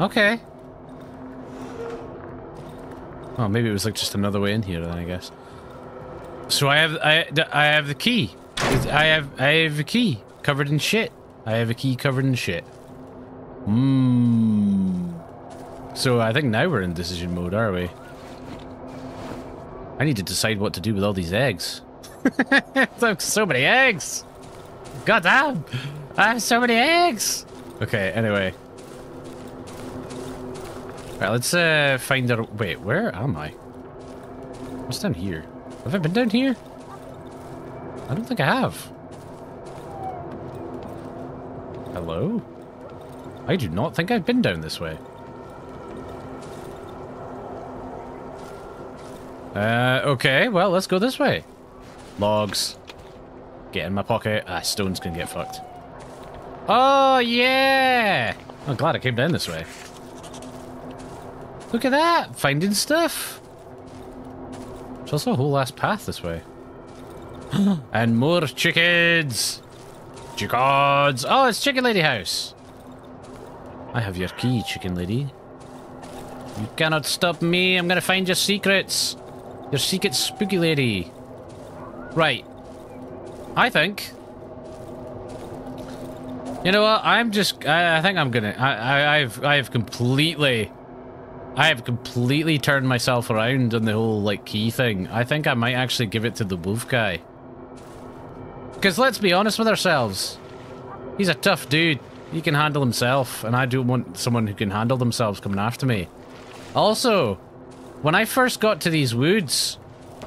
Okay. Oh, maybe it was like just another way in here then, I guess. So I have, I, I have the key. I have, I have a key covered in shit. I have a key covered in shit. Mmm. So I think now we're in decision mode, are we? I need to decide what to do with all these eggs. So many eggs! God damn! I have so many eggs! Okay, anyway. Right, let's uh, find out... Wait, where am I? What's down here? Have I been down here? I don't think I have. Hello? I do not think I've been down this way. Uh, okay, well, let's go this way. Logs. Get in my pocket. Ah, stones can get fucked. Oh, yeah! I'm glad I came down this way. Look at that! Finding stuff! There's also a whole last path this way. and more chickens! Chickens! Oh, it's Chicken Lady House! I have your key, Chicken Lady. You cannot stop me. I'm gonna find your secrets. Your secret spooky lady. Right. I think. You know what? I'm just. I, I think I'm gonna. I, I, I've. I've completely. I have completely turned myself around on the whole like key thing. I think I might actually give it to the wolf guy. Because let's be honest with ourselves. He's a tough dude. He can handle himself, and I don't want someone who can handle themselves coming after me. Also, when I first got to these woods,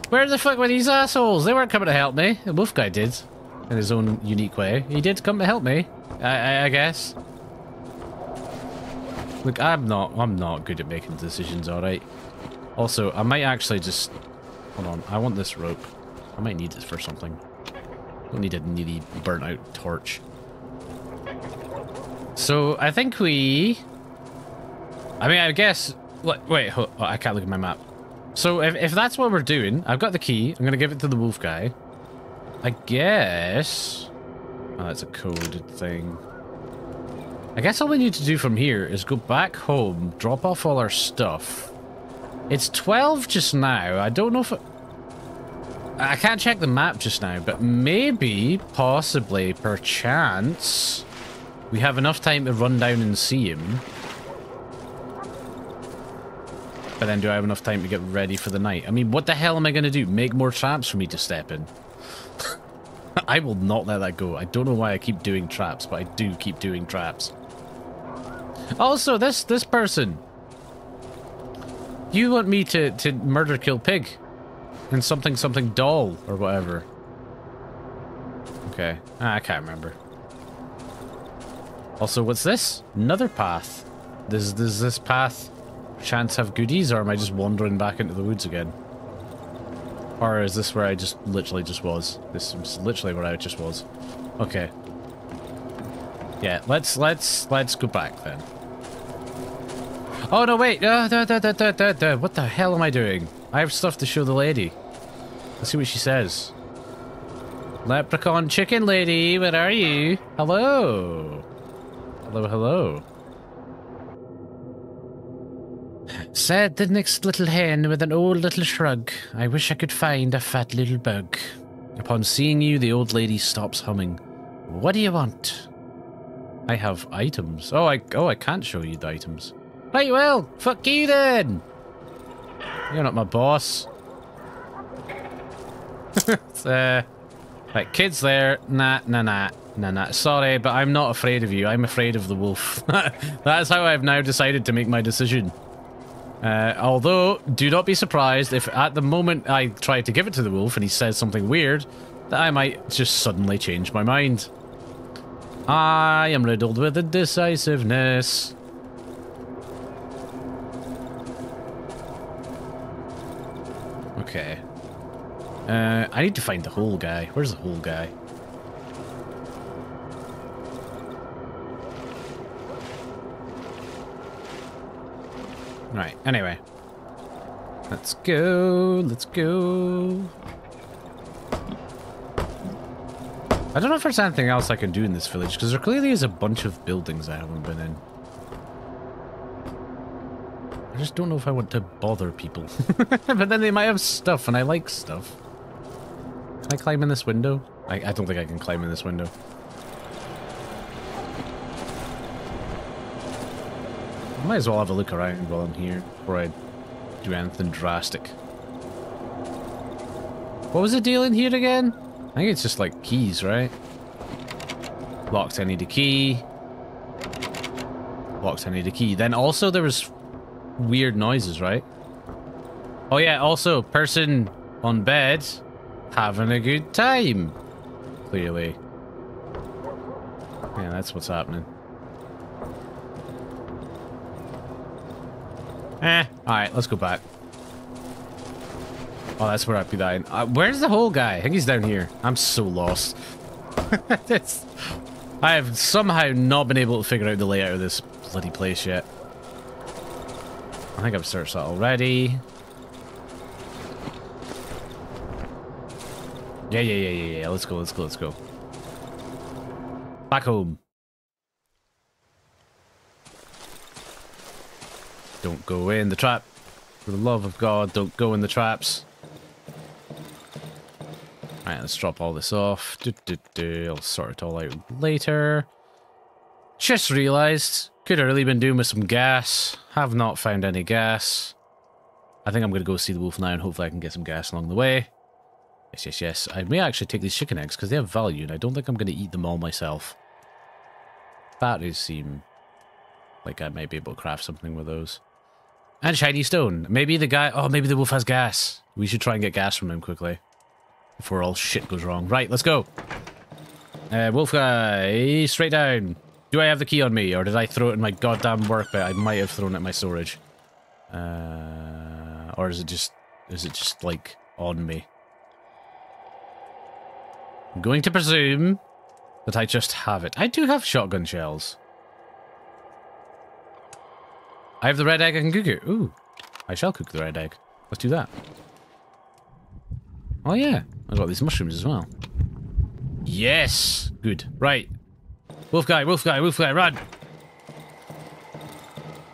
where the fuck were these assholes? They weren't coming to help me. The wolf guy did, in his own unique way. He did come to help me, I, I, I guess. Look, I'm not, I'm not good at making decisions, alright? Also, I might actually just... Hold on, I want this rope. I might need this for something. Don't need a needy burnt out torch. So, I think we... I mean, I guess... Wait, oh, I can't look at my map. So, if, if that's what we're doing, I've got the key. I'm going to give it to the wolf guy. I guess... Oh, that's a coded thing. I guess all we need to do from here is go back home, drop off all our stuff. It's 12 just now. I don't know if... It... I can't check the map just now, but maybe, possibly, perchance, we have enough time to run down and see him. But then do I have enough time to get ready for the night? I mean, what the hell am I going to do? Make more traps for me to step in? I will not let that go. I don't know why I keep doing traps, but I do keep doing traps. Also, this this person. You want me to, to murder kill pig? And something something doll or whatever. Okay. Ah, I can't remember. Also, what's this? Another path. Does, does this path chance have goodies or am I just wandering back into the woods again? Or is this where I just literally just was? This is literally where I just was. Okay. Yeah, let's let's let's go back then. Oh no, wait! Uh, da, da, da, what the hell am I doing? I have stuff to show the lady. Let's see what she says. Leprechaun chicken lady, where are you? Hello. Hello, hello. Said the next little hen with an old little shrug. I wish I could find a fat little bug. Upon seeing you, the old lady stops humming. What do you want? I have items. Oh, I oh I can't show you the items. Right, well, fuck you then. You're not my boss. uh, right, kids there. Nah, nah, nah, nah, nah. Sorry, but I'm not afraid of you. I'm afraid of the wolf. That's how I've now decided to make my decision. Uh, although, do not be surprised if at the moment I try to give it to the wolf and he says something weird, that I might just suddenly change my mind. I am riddled with indecisiveness. Okay. Uh, I need to find the hole guy. Where's the hole guy? Right, anyway. Let's go, let's go. I don't know if there's anything else I can do in this village, because there clearly is a bunch of buildings I haven't been in. I just don't know if I want to bother people. but then they might have stuff, and I like stuff. Can I climb in this window? I, I don't think I can climb in this window. Might as well have a look around while I'm here before I do anything drastic. What was the deal in here again? I think it's just like keys, right? Locked, I need a key. Locked, I need a key. Then also there was weird noises, right? Oh yeah, also person on bed having a good time. Clearly. Yeah, that's what's happening. Eh, alright, let's go back. Oh, that's where I'd be dying. Uh, where's the hole guy? I think he's down here. I'm so lost. I have somehow not been able to figure out the layout of this bloody place yet. I think I've searched that already. Yeah, yeah, yeah, yeah, yeah. Let's go, let's go, let's go. Back home. Don't go in the trap. For the love of God, don't go in the traps. Alright, let's drop all this off. Do, do, do. I'll sort it all out later. Just realised, could have really been doing with some gas. Have not found any gas. I think I'm going to go see the wolf now and hopefully I can get some gas along the way. Yes, yes, yes. I may actually take these chicken eggs because they have value and I don't think I'm going to eat them all myself. Batteries seem like I might be able to craft something with those. And shiny stone. Maybe the guy... Oh, maybe the wolf has gas. We should try and get gas from him quickly. Before all shit goes wrong. Right, let's go. Uh, wolf guy, straight down. Do I have the key on me, or did I throw it in my goddamn work but I might have thrown it in my storage. Uh, or is it just... Is it just, like, on me? I'm going to presume that I just have it. I do have shotgun shells. I have the red egg I can cook it. Ooh. I shall cook the red egg. Let's do that. Oh yeah. I've got these mushrooms as well. Yes! Good. Right. Wolf guy, wolf guy, wolf guy, run!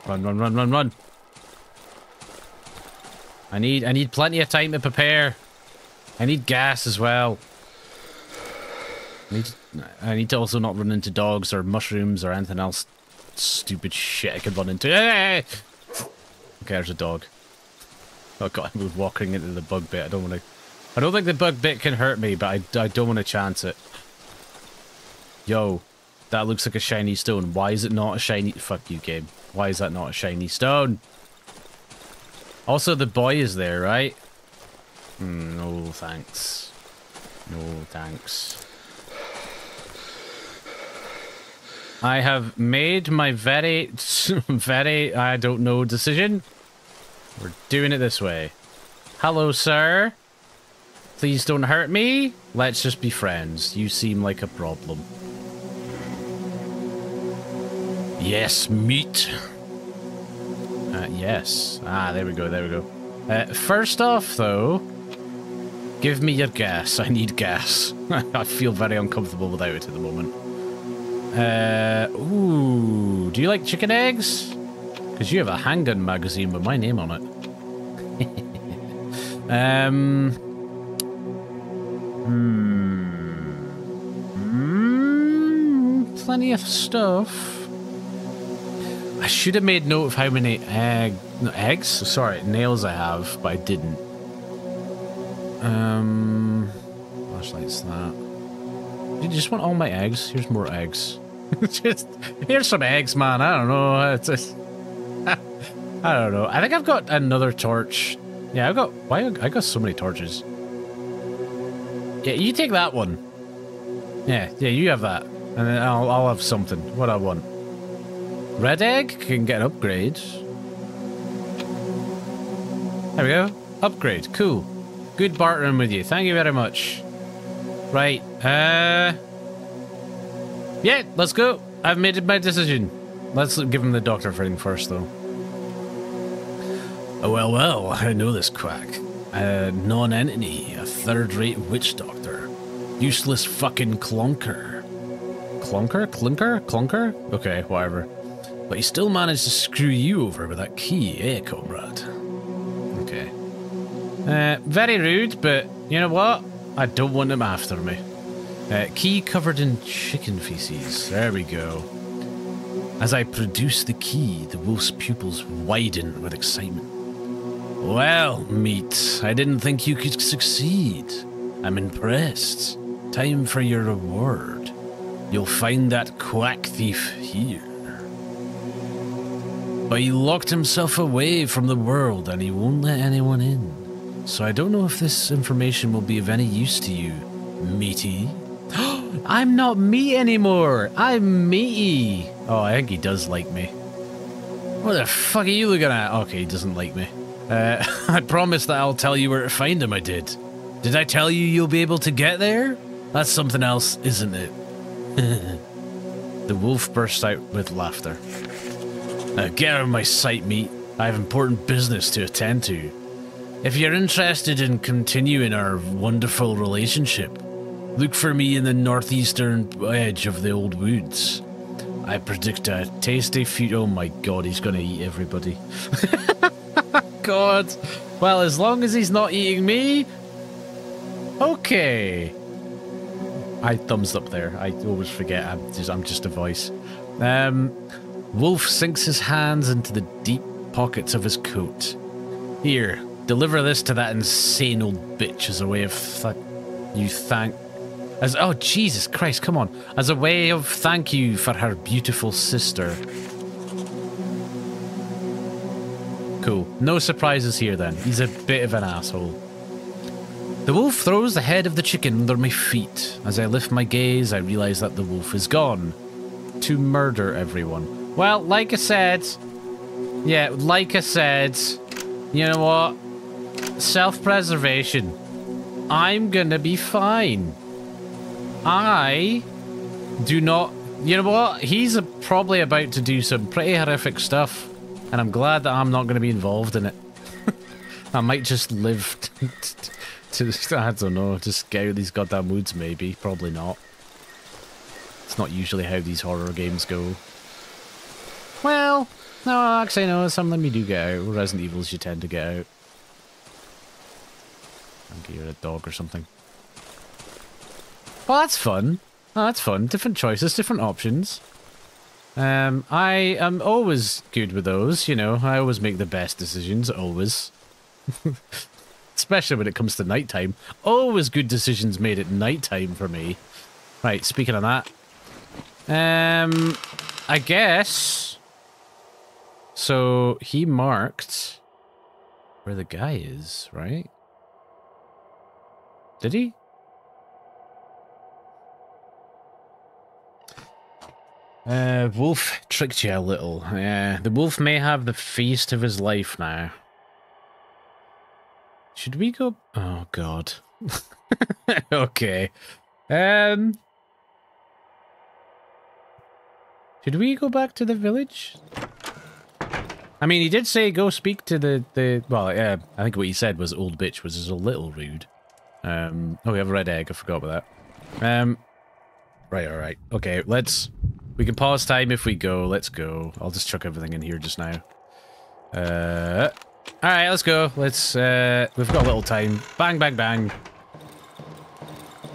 Run, run, run, run, run. I need I need plenty of time to prepare. I need gas as well. I need I need to also not run into dogs or mushrooms or anything else stupid shit I could run into. Okay, there's a dog. Oh god, I was walking into the bug bit. I don't want to... I don't think the bug bit can hurt me, but I, I don't want to chance it. Yo, that looks like a shiny stone. Why is it not a shiny... Fuck you, game. Why is that not a shiny stone? Also, the boy is there, right? Mm, no, thanks. No, thanks. I have made my very, very, I don't know, decision. We're doing it this way. Hello, sir. Please don't hurt me. Let's just be friends. You seem like a problem. Yes, meat. Uh, yes. Ah, there we go, there we go. Uh, first off, though, give me your gas. I need gas. I feel very uncomfortable without it at the moment. Uh, ooh, do you like chicken eggs? Because you have a handgun magazine with my name on it. um, hmm, hmm, plenty of stuff. I should have made note of how many egg, no, eggs, sorry, nails I have, but I didn't. Um, flashlight's that. You just want all my eggs? Here's more eggs. just here's some eggs, man. I don't know. It's just, I don't know. I think I've got another torch. Yeah, I've got why I got so many torches. Yeah, you take that one. Yeah, yeah, you have that, and then I'll I'll have something. What I want. Red egg can get upgrade. There we go. Upgrade. Cool. Good bartering with you. Thank you very much. Right. Uh. Yeah, let's go. I've made my decision. Let's give him the doctor thing first, though. Oh, well, well, I know this quack. A non-entity, a third-rate witch doctor. Useless fucking clunker. Clunker? Clinker? Clunker? Okay, whatever. But he still managed to screw you over with that key, eh, comrade? Okay. Uh, very rude, but you know what? I don't want him after me. Uh, key covered in chicken feces. There we go. As I produce the key, the wolf's pupils widen with excitement. Well, meat, I didn't think you could succeed. I'm impressed. Time for your reward. You'll find that quack thief here. But he locked himself away from the world and he won't let anyone in. So I don't know if this information will be of any use to you, meaty. I'm not me anymore. I'm meaty. Oh, I think he does like me. What the fuck are you looking at? Okay, he doesn't like me. Uh, I promised that I'll tell you where to find him, I did. Did I tell you you'll be able to get there? That's something else, isn't it? the wolf burst out with laughter. Now get out of my sight, meat. I have important business to attend to. If you're interested in continuing our wonderful relationship, Look for me in the northeastern edge of the old woods. I predict a tasty feed. Oh my god, he's gonna eat everybody. god. Well, as long as he's not eating me, Okay. I thumbs up there. I always forget. I'm just, I'm just a voice. Um, Wolf sinks his hands into the deep pockets of his coat. Here, deliver this to that insane old bitch as a way of th you thank. As oh Jesus Christ, come on! As a way of thank you for her beautiful sister. Cool. No surprises here then. He's a bit of an asshole. The wolf throws the head of the chicken under my feet. As I lift my gaze, I realize that the wolf is gone. To murder everyone. Well, like I said, yeah, like I said, you know what? Self-preservation. I'm gonna be fine. I do not... You know what? He's probably about to do some pretty horrific stuff. And I'm glad that I'm not going to be involved in it. I might just live to, to, I don't know, just get out these goddamn woods maybe. Probably not. It's not usually how these horror games go. Well, no, actually no, some of them you do get out. Resident Evils you tend to get out. I think you're a dog or something. Well, that's fun. Oh, that's fun. Different choices, different options. Um, I am always good with those, you know. I always make the best decisions, always. Especially when it comes to nighttime. Always good decisions made at nighttime for me. Right, speaking of that. Um, I guess... So, he marked where the guy is, right? Did he? Uh, Wolf tricked you a little. Yeah, the wolf may have the feast of his life now. Should we go? Oh God. okay. Um. Should we go back to the village? I mean, he did say go speak to the the. Well, yeah, I think what he said was old bitch was a little rude. Um. Oh, we have a red egg. I forgot about that. Um. Right. All right. Okay. Let's we can pause time if we go. Let's go. I'll just chuck everything in here just now. Uh, all right, let's go. Let's. Uh, we've got a little time. Bang, bang, bang.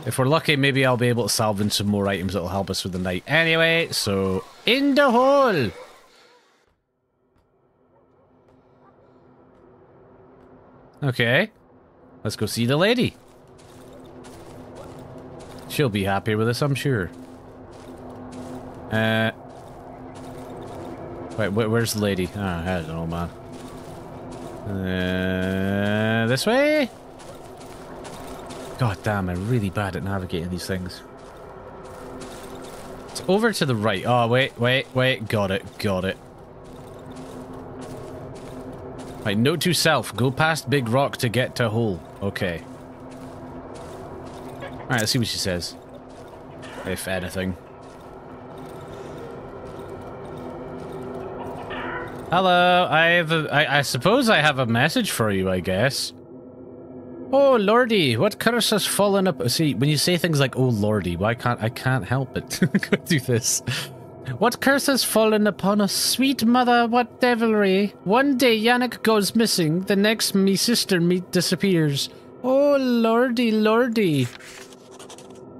If we're lucky, maybe I'll be able to salvage some more items that'll help us with the night. Anyway, so in the hole. Okay, let's go see the lady. She'll be happy with us, I'm sure. Uh. Wait, wh where's the lady? Oh, I don't know, man. Uh, this way? God damn, I'm really bad at navigating these things. It's over to the right. Oh, wait, wait, wait. Got it, got it. Right, note to self. Go past Big Rock to get to Hole. Okay. Alright, let's see what she says. If anything. Hello, I have a, I, I suppose I have a message for you, I guess. Oh lordy, what curse has fallen up? See, when you say things like "Oh lordy," why can't I can't help it? do this. What curse has fallen upon us, sweet mother? What devilry? One day Yannick goes missing, the next me sister me disappears. Oh lordy, lordy.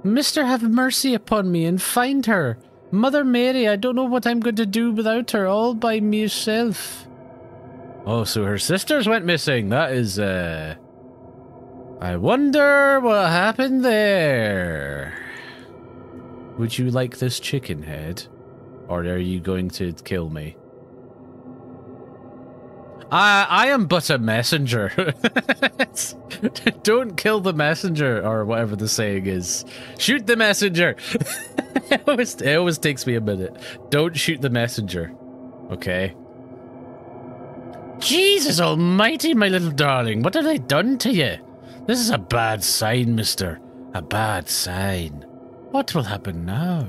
Mister, have mercy upon me and find her. Mother Mary, I don't know what I'm going to do without her all by myself. Oh, so her sisters went missing. That is, uh... I wonder what happened there. Would you like this chicken head? Or are you going to kill me? I I am but a messenger. Don't kill the messenger, or whatever the saying is. Shoot the messenger. it, always, it always takes me a minute. Don't shoot the messenger. Okay. Jesus almighty, my little darling. What have they done to you? This is a bad sign, mister. A bad sign. What will happen now?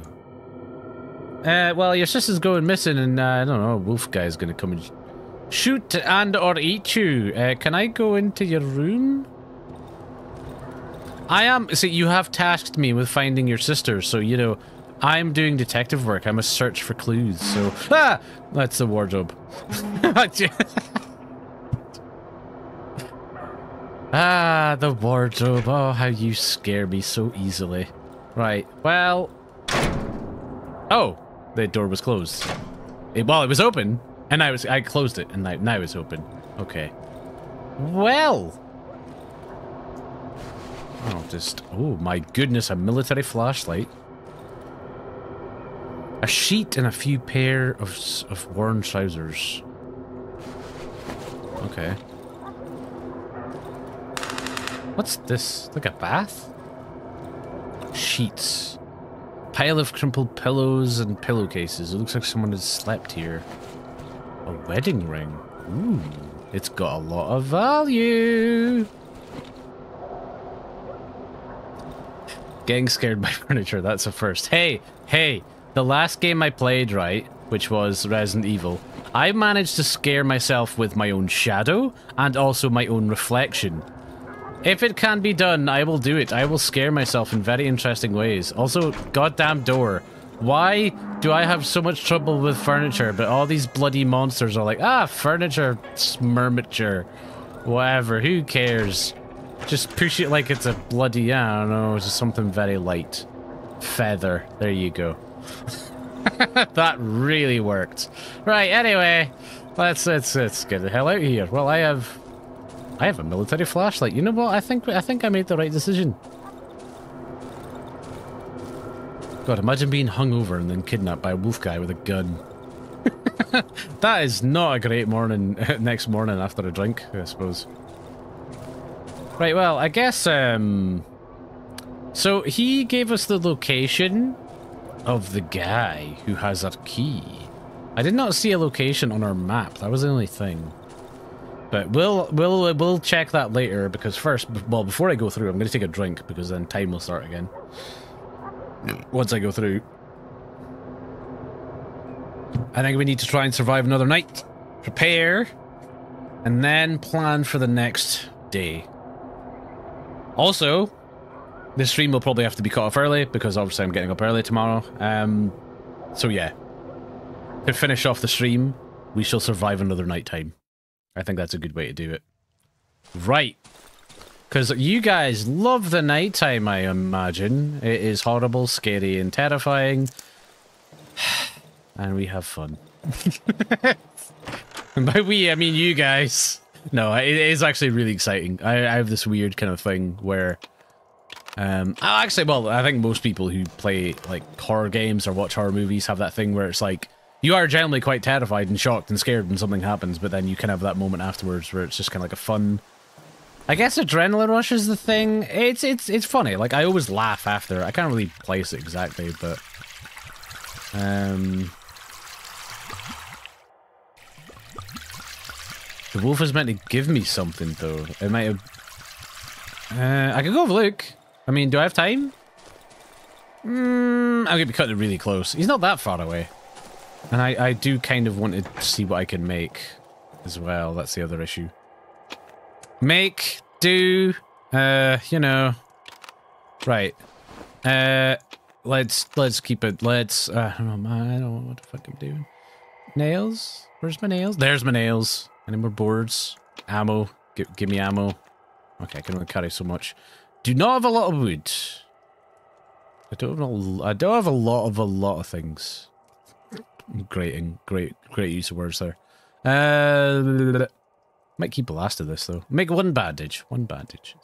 Uh, well, your sister's going missing, and uh, I don't know, Wolf Guy's gonna come and Shoot and or eat you. Uh, can I go into your room? I am... See, you have tasked me with finding your sister, so, you know, I'm doing detective work. I must search for clues, so... Ah! That's the wardrobe. Ah, the wardrobe. Oh, how you scare me so easily. Right, well... Oh, the door was closed. It, well, it was open, and I was I closed it, and now, now it's open. Okay. Well... Oh, just... Oh, my goodness, a military flashlight. A sheet and a few pair of, of worn trousers. Okay. What's this? Like a bath? Sheets. Pile of crumpled pillows and pillowcases. It looks like someone has slept here. A wedding ring. Ooh. It's got a lot of value. Getting scared by furniture, that's a first. Hey, hey, the last game I played, right, which was Resident Evil, I managed to scare myself with my own shadow and also my own reflection. If it can be done, I will do it. I will scare myself in very interesting ways. Also, goddamn door. Why do I have so much trouble with furniture, but all these bloody monsters are like, ah, furniture, smirmature, whatever, who cares? Just push it like it's a bloody, I don't know, it's just something very light. Feather. There you go. that really worked. Right, anyway, let's, let's, let's get the hell out of here. Well, I have I have a military flashlight. You know what? I think I think I made the right decision. God, imagine being hung over and then kidnapped by a wolf guy with a gun. that is not a great morning next morning after a drink, I suppose. Right, well, I guess um so he gave us the location of the guy who has our key. I did not see a location on our map. That was the only thing. But we'll we'll we'll check that later because first, well, before I go through, I'm going to take a drink because then time will start again. Once I go through, I think we need to try and survive another night, prepare, and then plan for the next day. Also, this stream will probably have to be cut off early because obviously I'm getting up early tomorrow. Um, so yeah, to finish off the stream, we shall survive another night time. I think that's a good way to do it. Right. Because you guys love the nighttime, I imagine. It is horrible, scary, and terrifying. and we have fun. and by we, I mean you guys. No, it is actually really exciting. I, I have this weird kind of thing where... Um, actually, well, I think most people who play, like, horror games or watch horror movies have that thing where it's like, you are generally quite terrified and shocked and scared when something happens, but then you can have that moment afterwards where it's just kind of like a fun. I guess adrenaline rush is the thing. It's it's it's funny. Like I always laugh after. I can't really place it exactly, but um, the wolf is meant to give me something though. It might have. Uh, I could go have a look. I mean, do I have time? Mm, I'm gonna be cutting it really close. He's not that far away. And I, I do kind of want to see what I can make as well. That's the other issue. Make, do, uh, you know. Right. Uh, let's, let's keep it, let's, uh, I don't know, I don't know what the fuck I'm doing. Nails? Where's my nails? There's my nails. Any more boards? Ammo. Give, give me ammo. Okay, I can only carry so much. Do not have a lot of wood. I don't know. I don't have a lot of a lot of things. Great, and great, great use of words there. Uh, might keep the last of this though. Make one bandage. One bandage.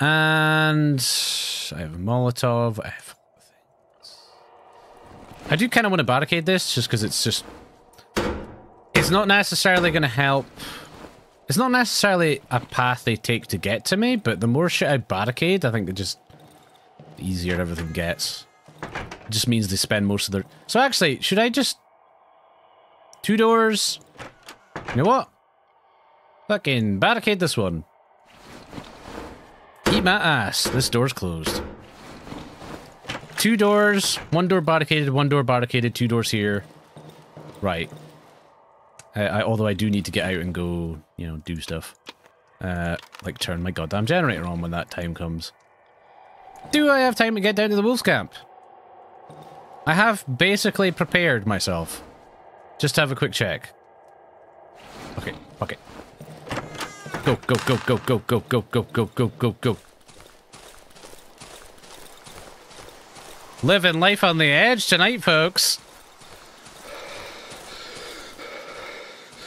And I have a Molotov. I have things. I do kind of want to barricade this just because it's just. It's not necessarily going to help. It's not necessarily a path they take to get to me, but the more shit I barricade, I think it just the easier everything gets. It just means they spend most of their... So actually, should I just... Two doors? You know what? Fucking barricade this one. Eat my ass. This door's closed. Two doors. One door barricaded, one door barricaded, two doors here. Right. I, I, although I do need to get out and go, you know, do stuff. Uh, like turn my goddamn generator on when that time comes. Do I have time to get down to the wolf's camp? I have basically prepared myself. Just have a quick check. Okay, okay. Go, go, go, go, go, go, go, go, go, go, go, go. Living life on the edge tonight, folks.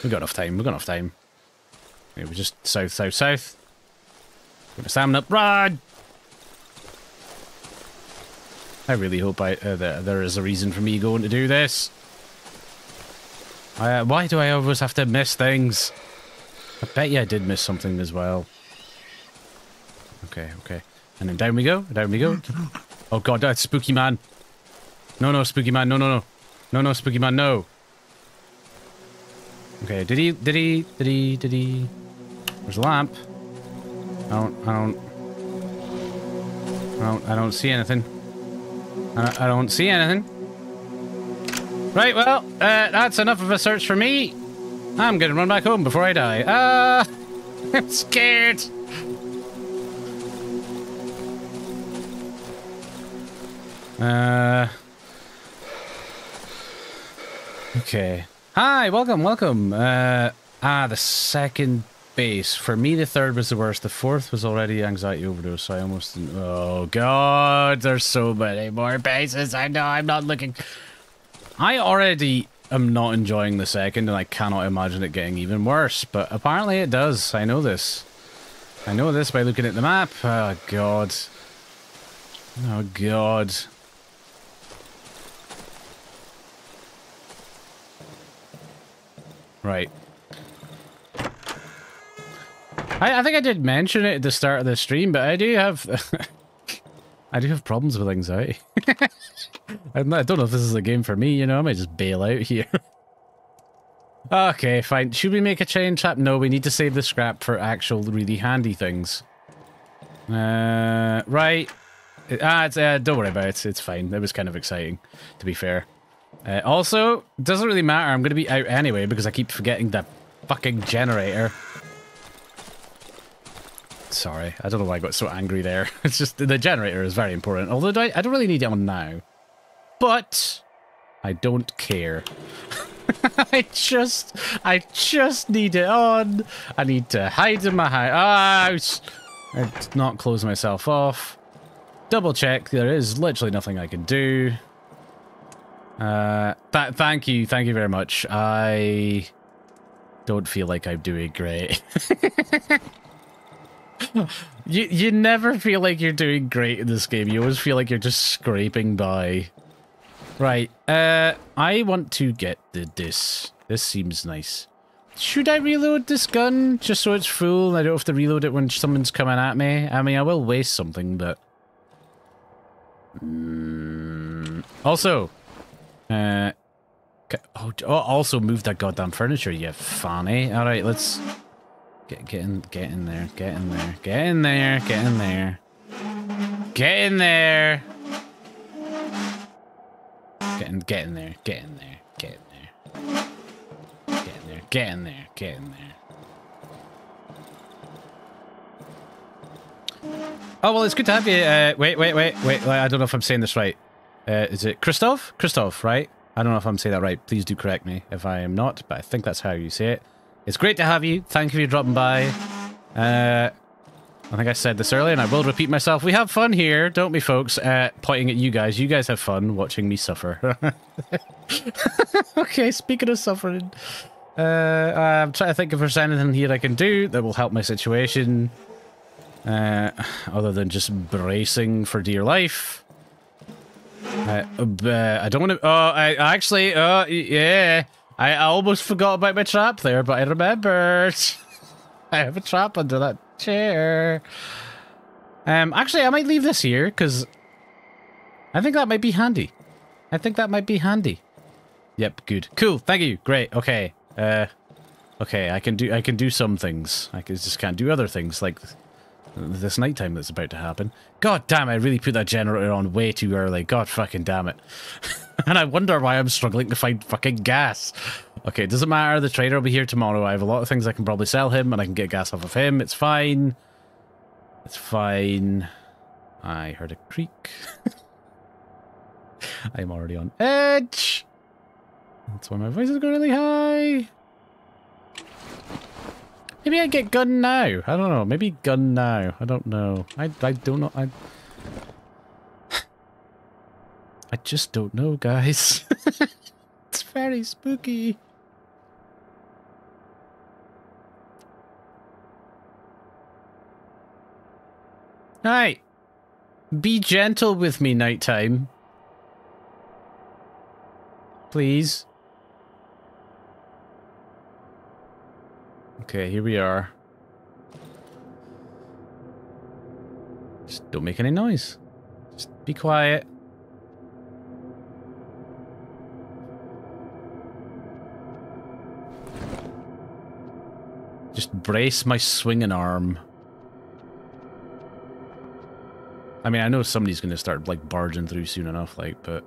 We got enough time. We got enough time. Okay, we're just south, south, south. My stamina up. Run! I really hope I uh, there, there is a reason for me going to do this. Uh, why do I always have to miss things? I bet you I did miss something as well. Okay, okay. And then down we go, down we go. Oh god, that's Spooky Man. No, no, Spooky Man, no, no, no. No, no, Spooky Man, no. Okay, did he, did he, did he, did he... There's a lamp. I don't, I don't... I don't, I don't see anything. I, I don't see anything. Right, well, uh, that's enough of a search for me. I'm gonna run back home before I die. Ah, uh, I'm scared. Uh. Okay. Hi, welcome, welcome. Uh, ah, the second base. For me, the third was the worst. The fourth was already anxiety overdose, so I almost... Oh, God, there's so many more bases. I know, I'm not looking... I already am not enjoying the second, and I cannot imagine it getting even worse, but apparently it does. I know this. I know this by looking at the map. Oh, God. Oh, God. Right. I, I think I did mention it at the start of the stream, but I do have... I do have problems with anxiety. I don't know if this is a game for me, you know, I might just bail out here. okay, fine. Should we make a chain trap? No, we need to save the scrap for actual really handy things. Uh, right. Ah, it's, uh, don't worry about it. It's fine. It was kind of exciting, to be fair. Uh, also, doesn't really matter. I'm going to be out anyway because I keep forgetting that fucking generator. Sorry, I don't know why I got so angry there. It's just the generator is very important. Although I, I don't really need it on now. But I don't care. I just, I just need it on. I need to hide in my house. I not close myself off. Double check. There is literally nothing I can do. Uh, th thank you, thank you very much. I don't feel like I'm doing great. you you never feel like you're doing great in this game. You always feel like you're just scraping by. Right. Uh, I want to get the this. This seems nice. Should I reload this gun just so it's full and I don't have to reload it when someone's coming at me? I mean, I will waste something, but... Mm. Also, uh, oh, oh, also move that goddamn furniture, you fanny. All right, let's get get in, get in there, get in there, get in there, get in there, get in there. Get in, get in there, get in there, get in there, get in there, get in there, get in there. Oh well, it's good to have you. Uh, wait, wait, wait, wait. I don't know if I'm saying this right. Uh, is it Christoph? Christoph, right? I don't know if I'm saying that right. Please do correct me if I am not, but I think that's how you say it. It's great to have you. Thank you for dropping by. Uh, I think I said this earlier, and I will repeat myself. We have fun here, don't we, folks? Uh, pointing at you guys. You guys have fun watching me suffer. okay, speaking of suffering, uh, I'm trying to think if there's anything here I can do that will help my situation. Uh, other than just bracing for dear life. Uh, uh, I don't want to. Oh, I actually. Oh, yeah. I, I almost forgot about my trap there, but I remembered. I have a trap under that chair. Um, actually, I might leave this here because I think that might be handy. I think that might be handy. Yep, good, cool. Thank you. Great. Okay. Uh, okay. I can do. I can do some things. I can, just can't do other things like this nighttime that's about to happen. God damn, I really put that generator on way too early. God fucking damn it. and I wonder why I'm struggling to find fucking gas. Okay, it doesn't matter. The trader will be here tomorrow. I have a lot of things I can probably sell him and I can get gas off of him. It's fine. It's fine. I heard a creak. I'm already on edge. That's why my voice is going really high. Maybe I get gun now. I don't know. Maybe gun now. I don't know. I, I don't know. I... I just don't know, guys. it's very spooky. Hi. Be gentle with me, nighttime. Please. Okay, here we are. Just don't make any noise. Just be quiet. Just brace my swinging arm. I mean, I know somebody's going to start, like, barging through soon enough, like, but...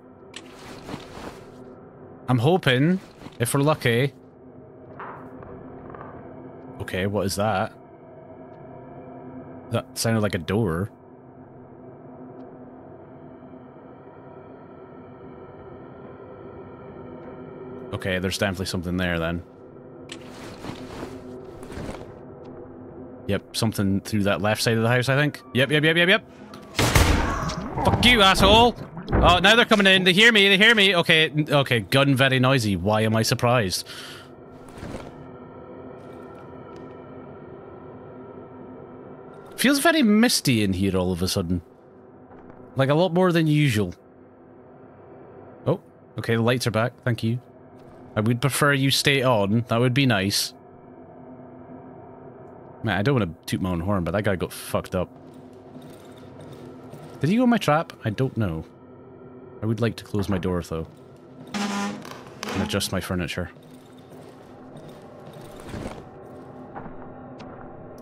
I'm hoping, if we're lucky... Okay, what is that? That sounded like a door. Okay, there's definitely something there then. Yep, something through that left side of the house, I think. Yep, yep, yep, yep, yep. Fuck you, asshole! Oh, now they're coming in. They hear me, they hear me. Okay, okay, gun very noisy. Why am I surprised? Feels very misty in here all of a sudden. Like a lot more than usual. Oh, okay, the lights are back. Thank you. I would prefer you stay on. That would be nice. Man, I don't want to toot my own horn, but that guy got fucked up. Did he go in my trap? I don't know. I would like to close my door, though. And adjust my furniture.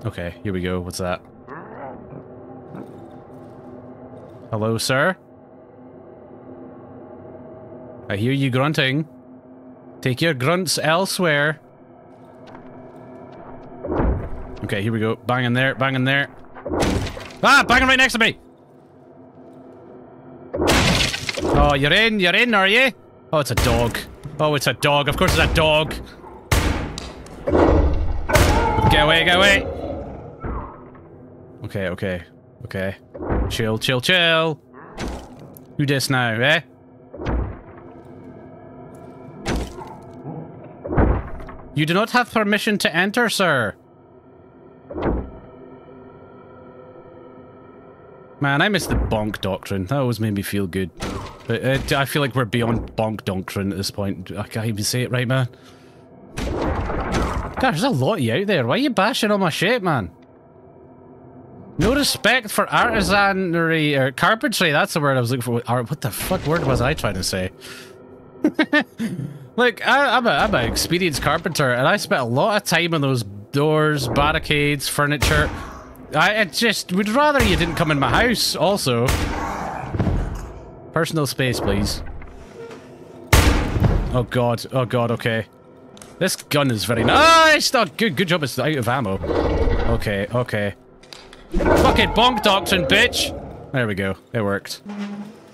Okay, here we go. What's that? Hello, sir? I hear you grunting. Take your grunts elsewhere. Okay, here we go. Bang in there, bang in there. Ah, banging right next to me! Oh, you're in, you're in, are you? Oh, it's a dog. Oh, it's a dog. Of course it's a dog. Get away, get away. Okay, okay, okay. Chill, chill, chill. Who this now, eh? You do not have permission to enter, sir. Man, I miss the bonk doctrine. That always made me feel good. But uh, I feel like we're beyond bonk doctrine at this point. I can't even say it right, man. Gosh, there's a lot of you out there. Why are you bashing on my shit, man? No respect for artisanry or carpentry. That's the word I was looking for. What the fuck word was I trying to say? Look, I, am an experienced carpenter, and I spent a lot of time on those doors, barricades, furniture. I, I just would rather you didn't come in my house, also. Personal space, please. Oh god, oh god, okay. This gun is very nice! Oh, ah, good, good job it's out of ammo. Okay, okay. Fucking bonk doctrine, bitch! There we go, it worked.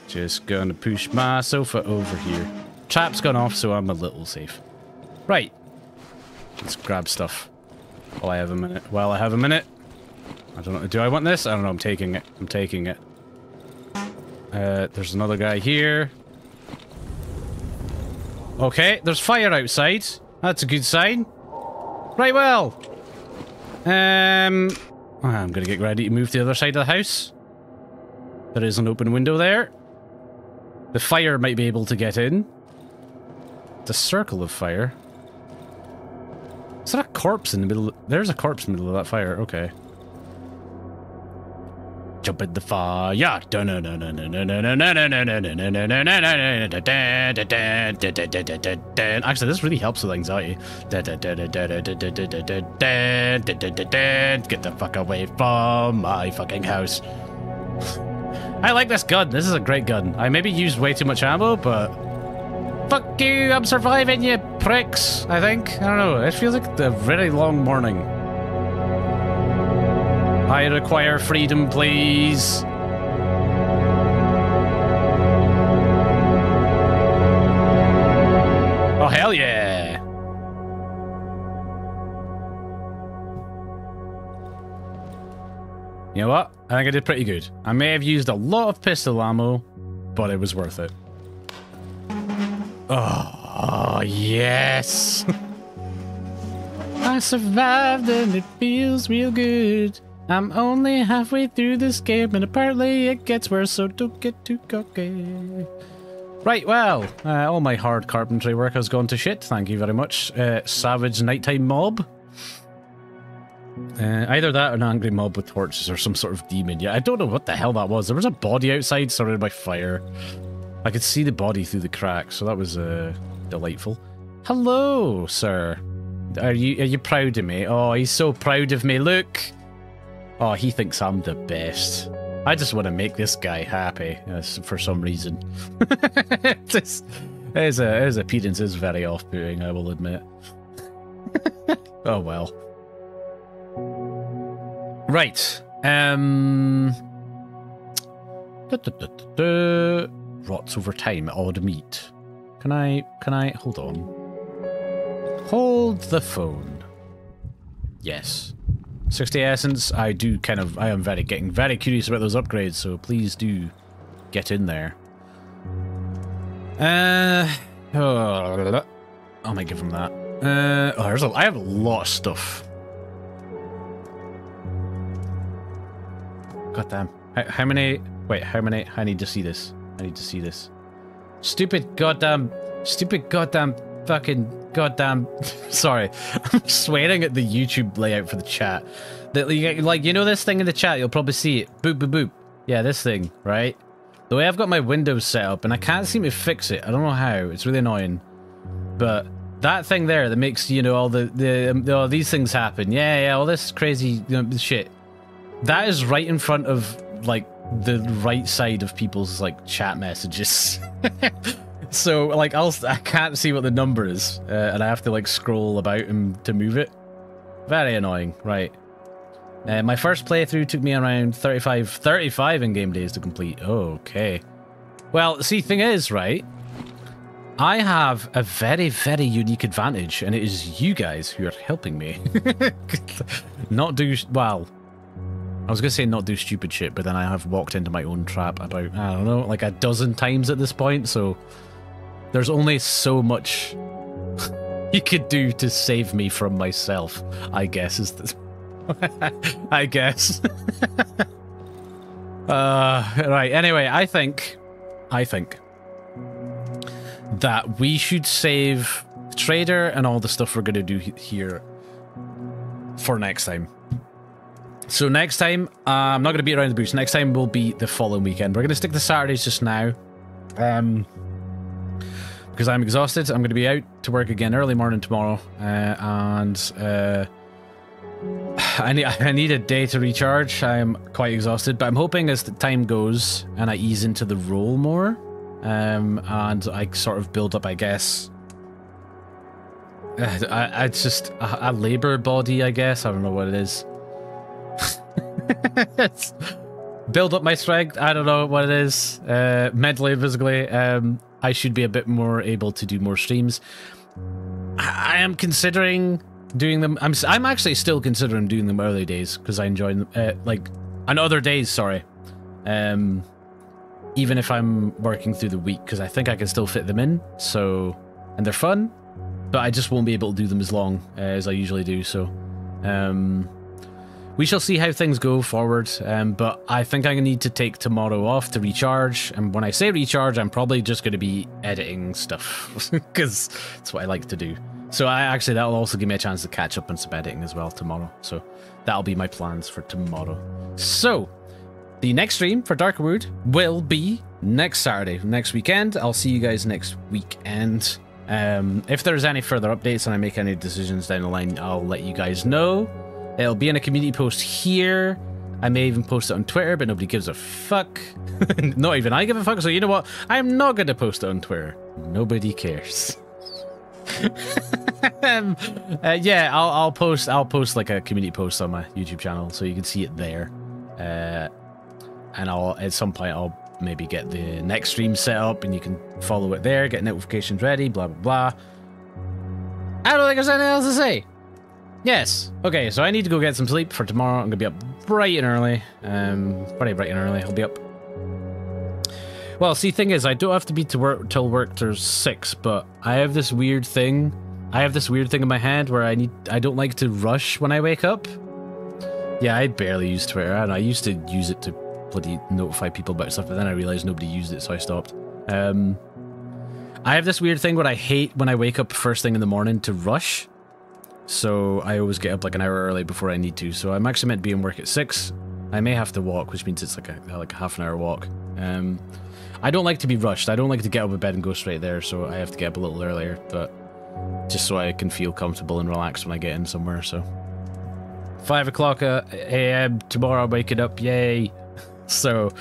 Just gonna push my sofa over here. Trap's gone off, so I'm a little safe. Right. Let's grab stuff. While I have a minute. While I have a minute. I don't know. Do I want this? I don't know. I'm taking it. I'm taking it. Uh, there's another guy here. Okay, there's fire outside. That's a good sign. Right, well. Um, I'm gonna get ready to move to the other side of the house. There is an open window there. The fire might be able to get in. A circle of fire. Is there a corpse in the middle? There's a corpse in the middle of that fire. Okay. Jump in the fire. Actually, this really helps with anxiety. Get the fuck away from my fucking house. I like this gun. This is a great gun. I maybe used way too much ammo, but... Fuck you, I'm surviving, you pricks, I think. I don't know, it feels like a very long morning. I require freedom, please. Oh, hell yeah. You know what? I think I did pretty good. I may have used a lot of pistol ammo, but it was worth it. Oh, yes. I survived and it feels real good. I'm only halfway through this game and apparently it gets worse, so don't get too cocky. Right, well, uh, all my hard carpentry work has gone to shit. Thank you very much. Uh, savage nighttime mob. Uh, either that or an angry mob with torches or some sort of demon. Yeah, I don't know what the hell that was. There was a body outside surrounded by fire. I could see the body through the crack, so that was uh, delightful. Hello, sir. Are you are you proud of me? Oh, he's so proud of me. Look. Oh, he thinks I'm the best. I just want to make this guy happy uh, for some reason. this, his, uh, his appearance is very off-putting, I will admit. oh well. Right. Um. Da, da, da, Rots over time. Odd meat. Can I? Can I? Hold on. Hold the phone. Yes. 60 essence. I do kind of. I am very getting very curious about those upgrades. So please do get in there. Uh. Oh, I might give him that. Uh, oh, there's a, I have a lot of stuff. God damn. How, how many... Wait, how many... I need to see this. I need to see this. Stupid goddamn... Stupid goddamn fucking goddamn... Sorry. I'm swearing at the YouTube layout for the chat. That Like, you know this thing in the chat? You'll probably see it. Boop, boop, boop. Yeah, this thing, right? The way I've got my Windows set up, and I can't seem to fix it. I don't know how. It's really annoying. But that thing there that makes, you know, all the... the um, all these things happen. Yeah, yeah, all this crazy you know, shit that is right in front of like the right side of people's like chat messages. so like I'll I can't see what the number is, uh, and I have to like scroll about and to move it. Very annoying. Right. Uh, my first playthrough took me around 35, 35 in-game days to complete. okay. Well, see, thing is, right? I have a very, very unique advantage, and it is you guys who are helping me. Not do well. I was going to say not do stupid shit, but then I have walked into my own trap about, I don't know, like a dozen times at this point, so there's only so much you could do to save me from myself, I guess, is this. I guess. uh, right, anyway, I think, I think that we should save Trader and all the stuff we're going to do here for next time. So next time, uh, I'm not going to beat around the bush. Next time will be the following weekend. We're going to stick to Saturdays just now. Um, because I'm exhausted. I'm going to be out to work again early morning tomorrow. Uh, and uh, I, need, I need a day to recharge. I'm quite exhausted. But I'm hoping as the time goes and I ease into the role more, um, and I sort of build up, I guess, I, it's just a, a labor body, I guess. I don't know what it is. Build up my strength. I don't know what it is. Uh, mentally physically, um, I should be a bit more able to do more streams. I, am considering doing them. I'm I'm actually still considering doing them early days because I enjoy them. Uh, like on other days, sorry. Um, even if I'm working through the week because I think I can still fit them in. So, and they're fun, but I just won't be able to do them as long uh, as I usually do. So, um, we shall see how things go forward, um, but I think I need to take tomorrow off to recharge. And when I say recharge, I'm probably just going to be editing stuff because that's what I like to do. So I actually that'll also give me a chance to catch up on some editing as well tomorrow. So that'll be my plans for tomorrow. So the next stream for Darkerwood will be next Saturday, next weekend. I'll see you guys next weekend. Um, if there's any further updates and I make any decisions down the line, I'll let you guys know. It'll be in a community post here. I may even post it on Twitter, but nobody gives a fuck. not even I give a fuck. So you know what? I'm not going to post it on Twitter. Nobody cares. um, uh, yeah, I'll, I'll post. I'll post like a community post on my YouTube channel, so you can see it there. Uh, and I'll at some point I'll maybe get the next stream set up, and you can follow it there, get notifications ready, blah blah blah. I don't think there's anything else to say. Yes. Okay, so I need to go get some sleep for tomorrow. I'm gonna be up bright and early. Um, pretty bright and early. I'll be up. Well, see, thing is, I don't have to be to work till work till six, but I have this weird thing. I have this weird thing in my head where I need. I don't like to rush when I wake up. Yeah, I barely use Twitter, and I used to use it to bloody notify people about stuff, but then I realized nobody used it, so I stopped. Um, I have this weird thing where I hate when I wake up first thing in the morning to rush. So I always get up like an hour early before I need to. So I'm actually meant to be in work at six. I may have to walk, which means it's like a like a half an hour walk. Um, I don't like to be rushed. I don't like to get out of bed and go straight there. So I have to get up a little earlier, but just so I can feel comfortable and relaxed when I get in somewhere. So five o'clock uh, a.m. tomorrow, waking up. Yay! so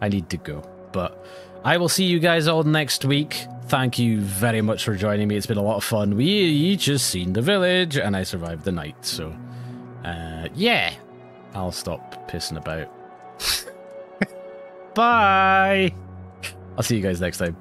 I need to go, but I will see you guys all next week thank you very much for joining me. It's been a lot of fun. We each just seen the village, and I survived the night. So, uh, yeah, I'll stop pissing about. Bye. I'll see you guys next time.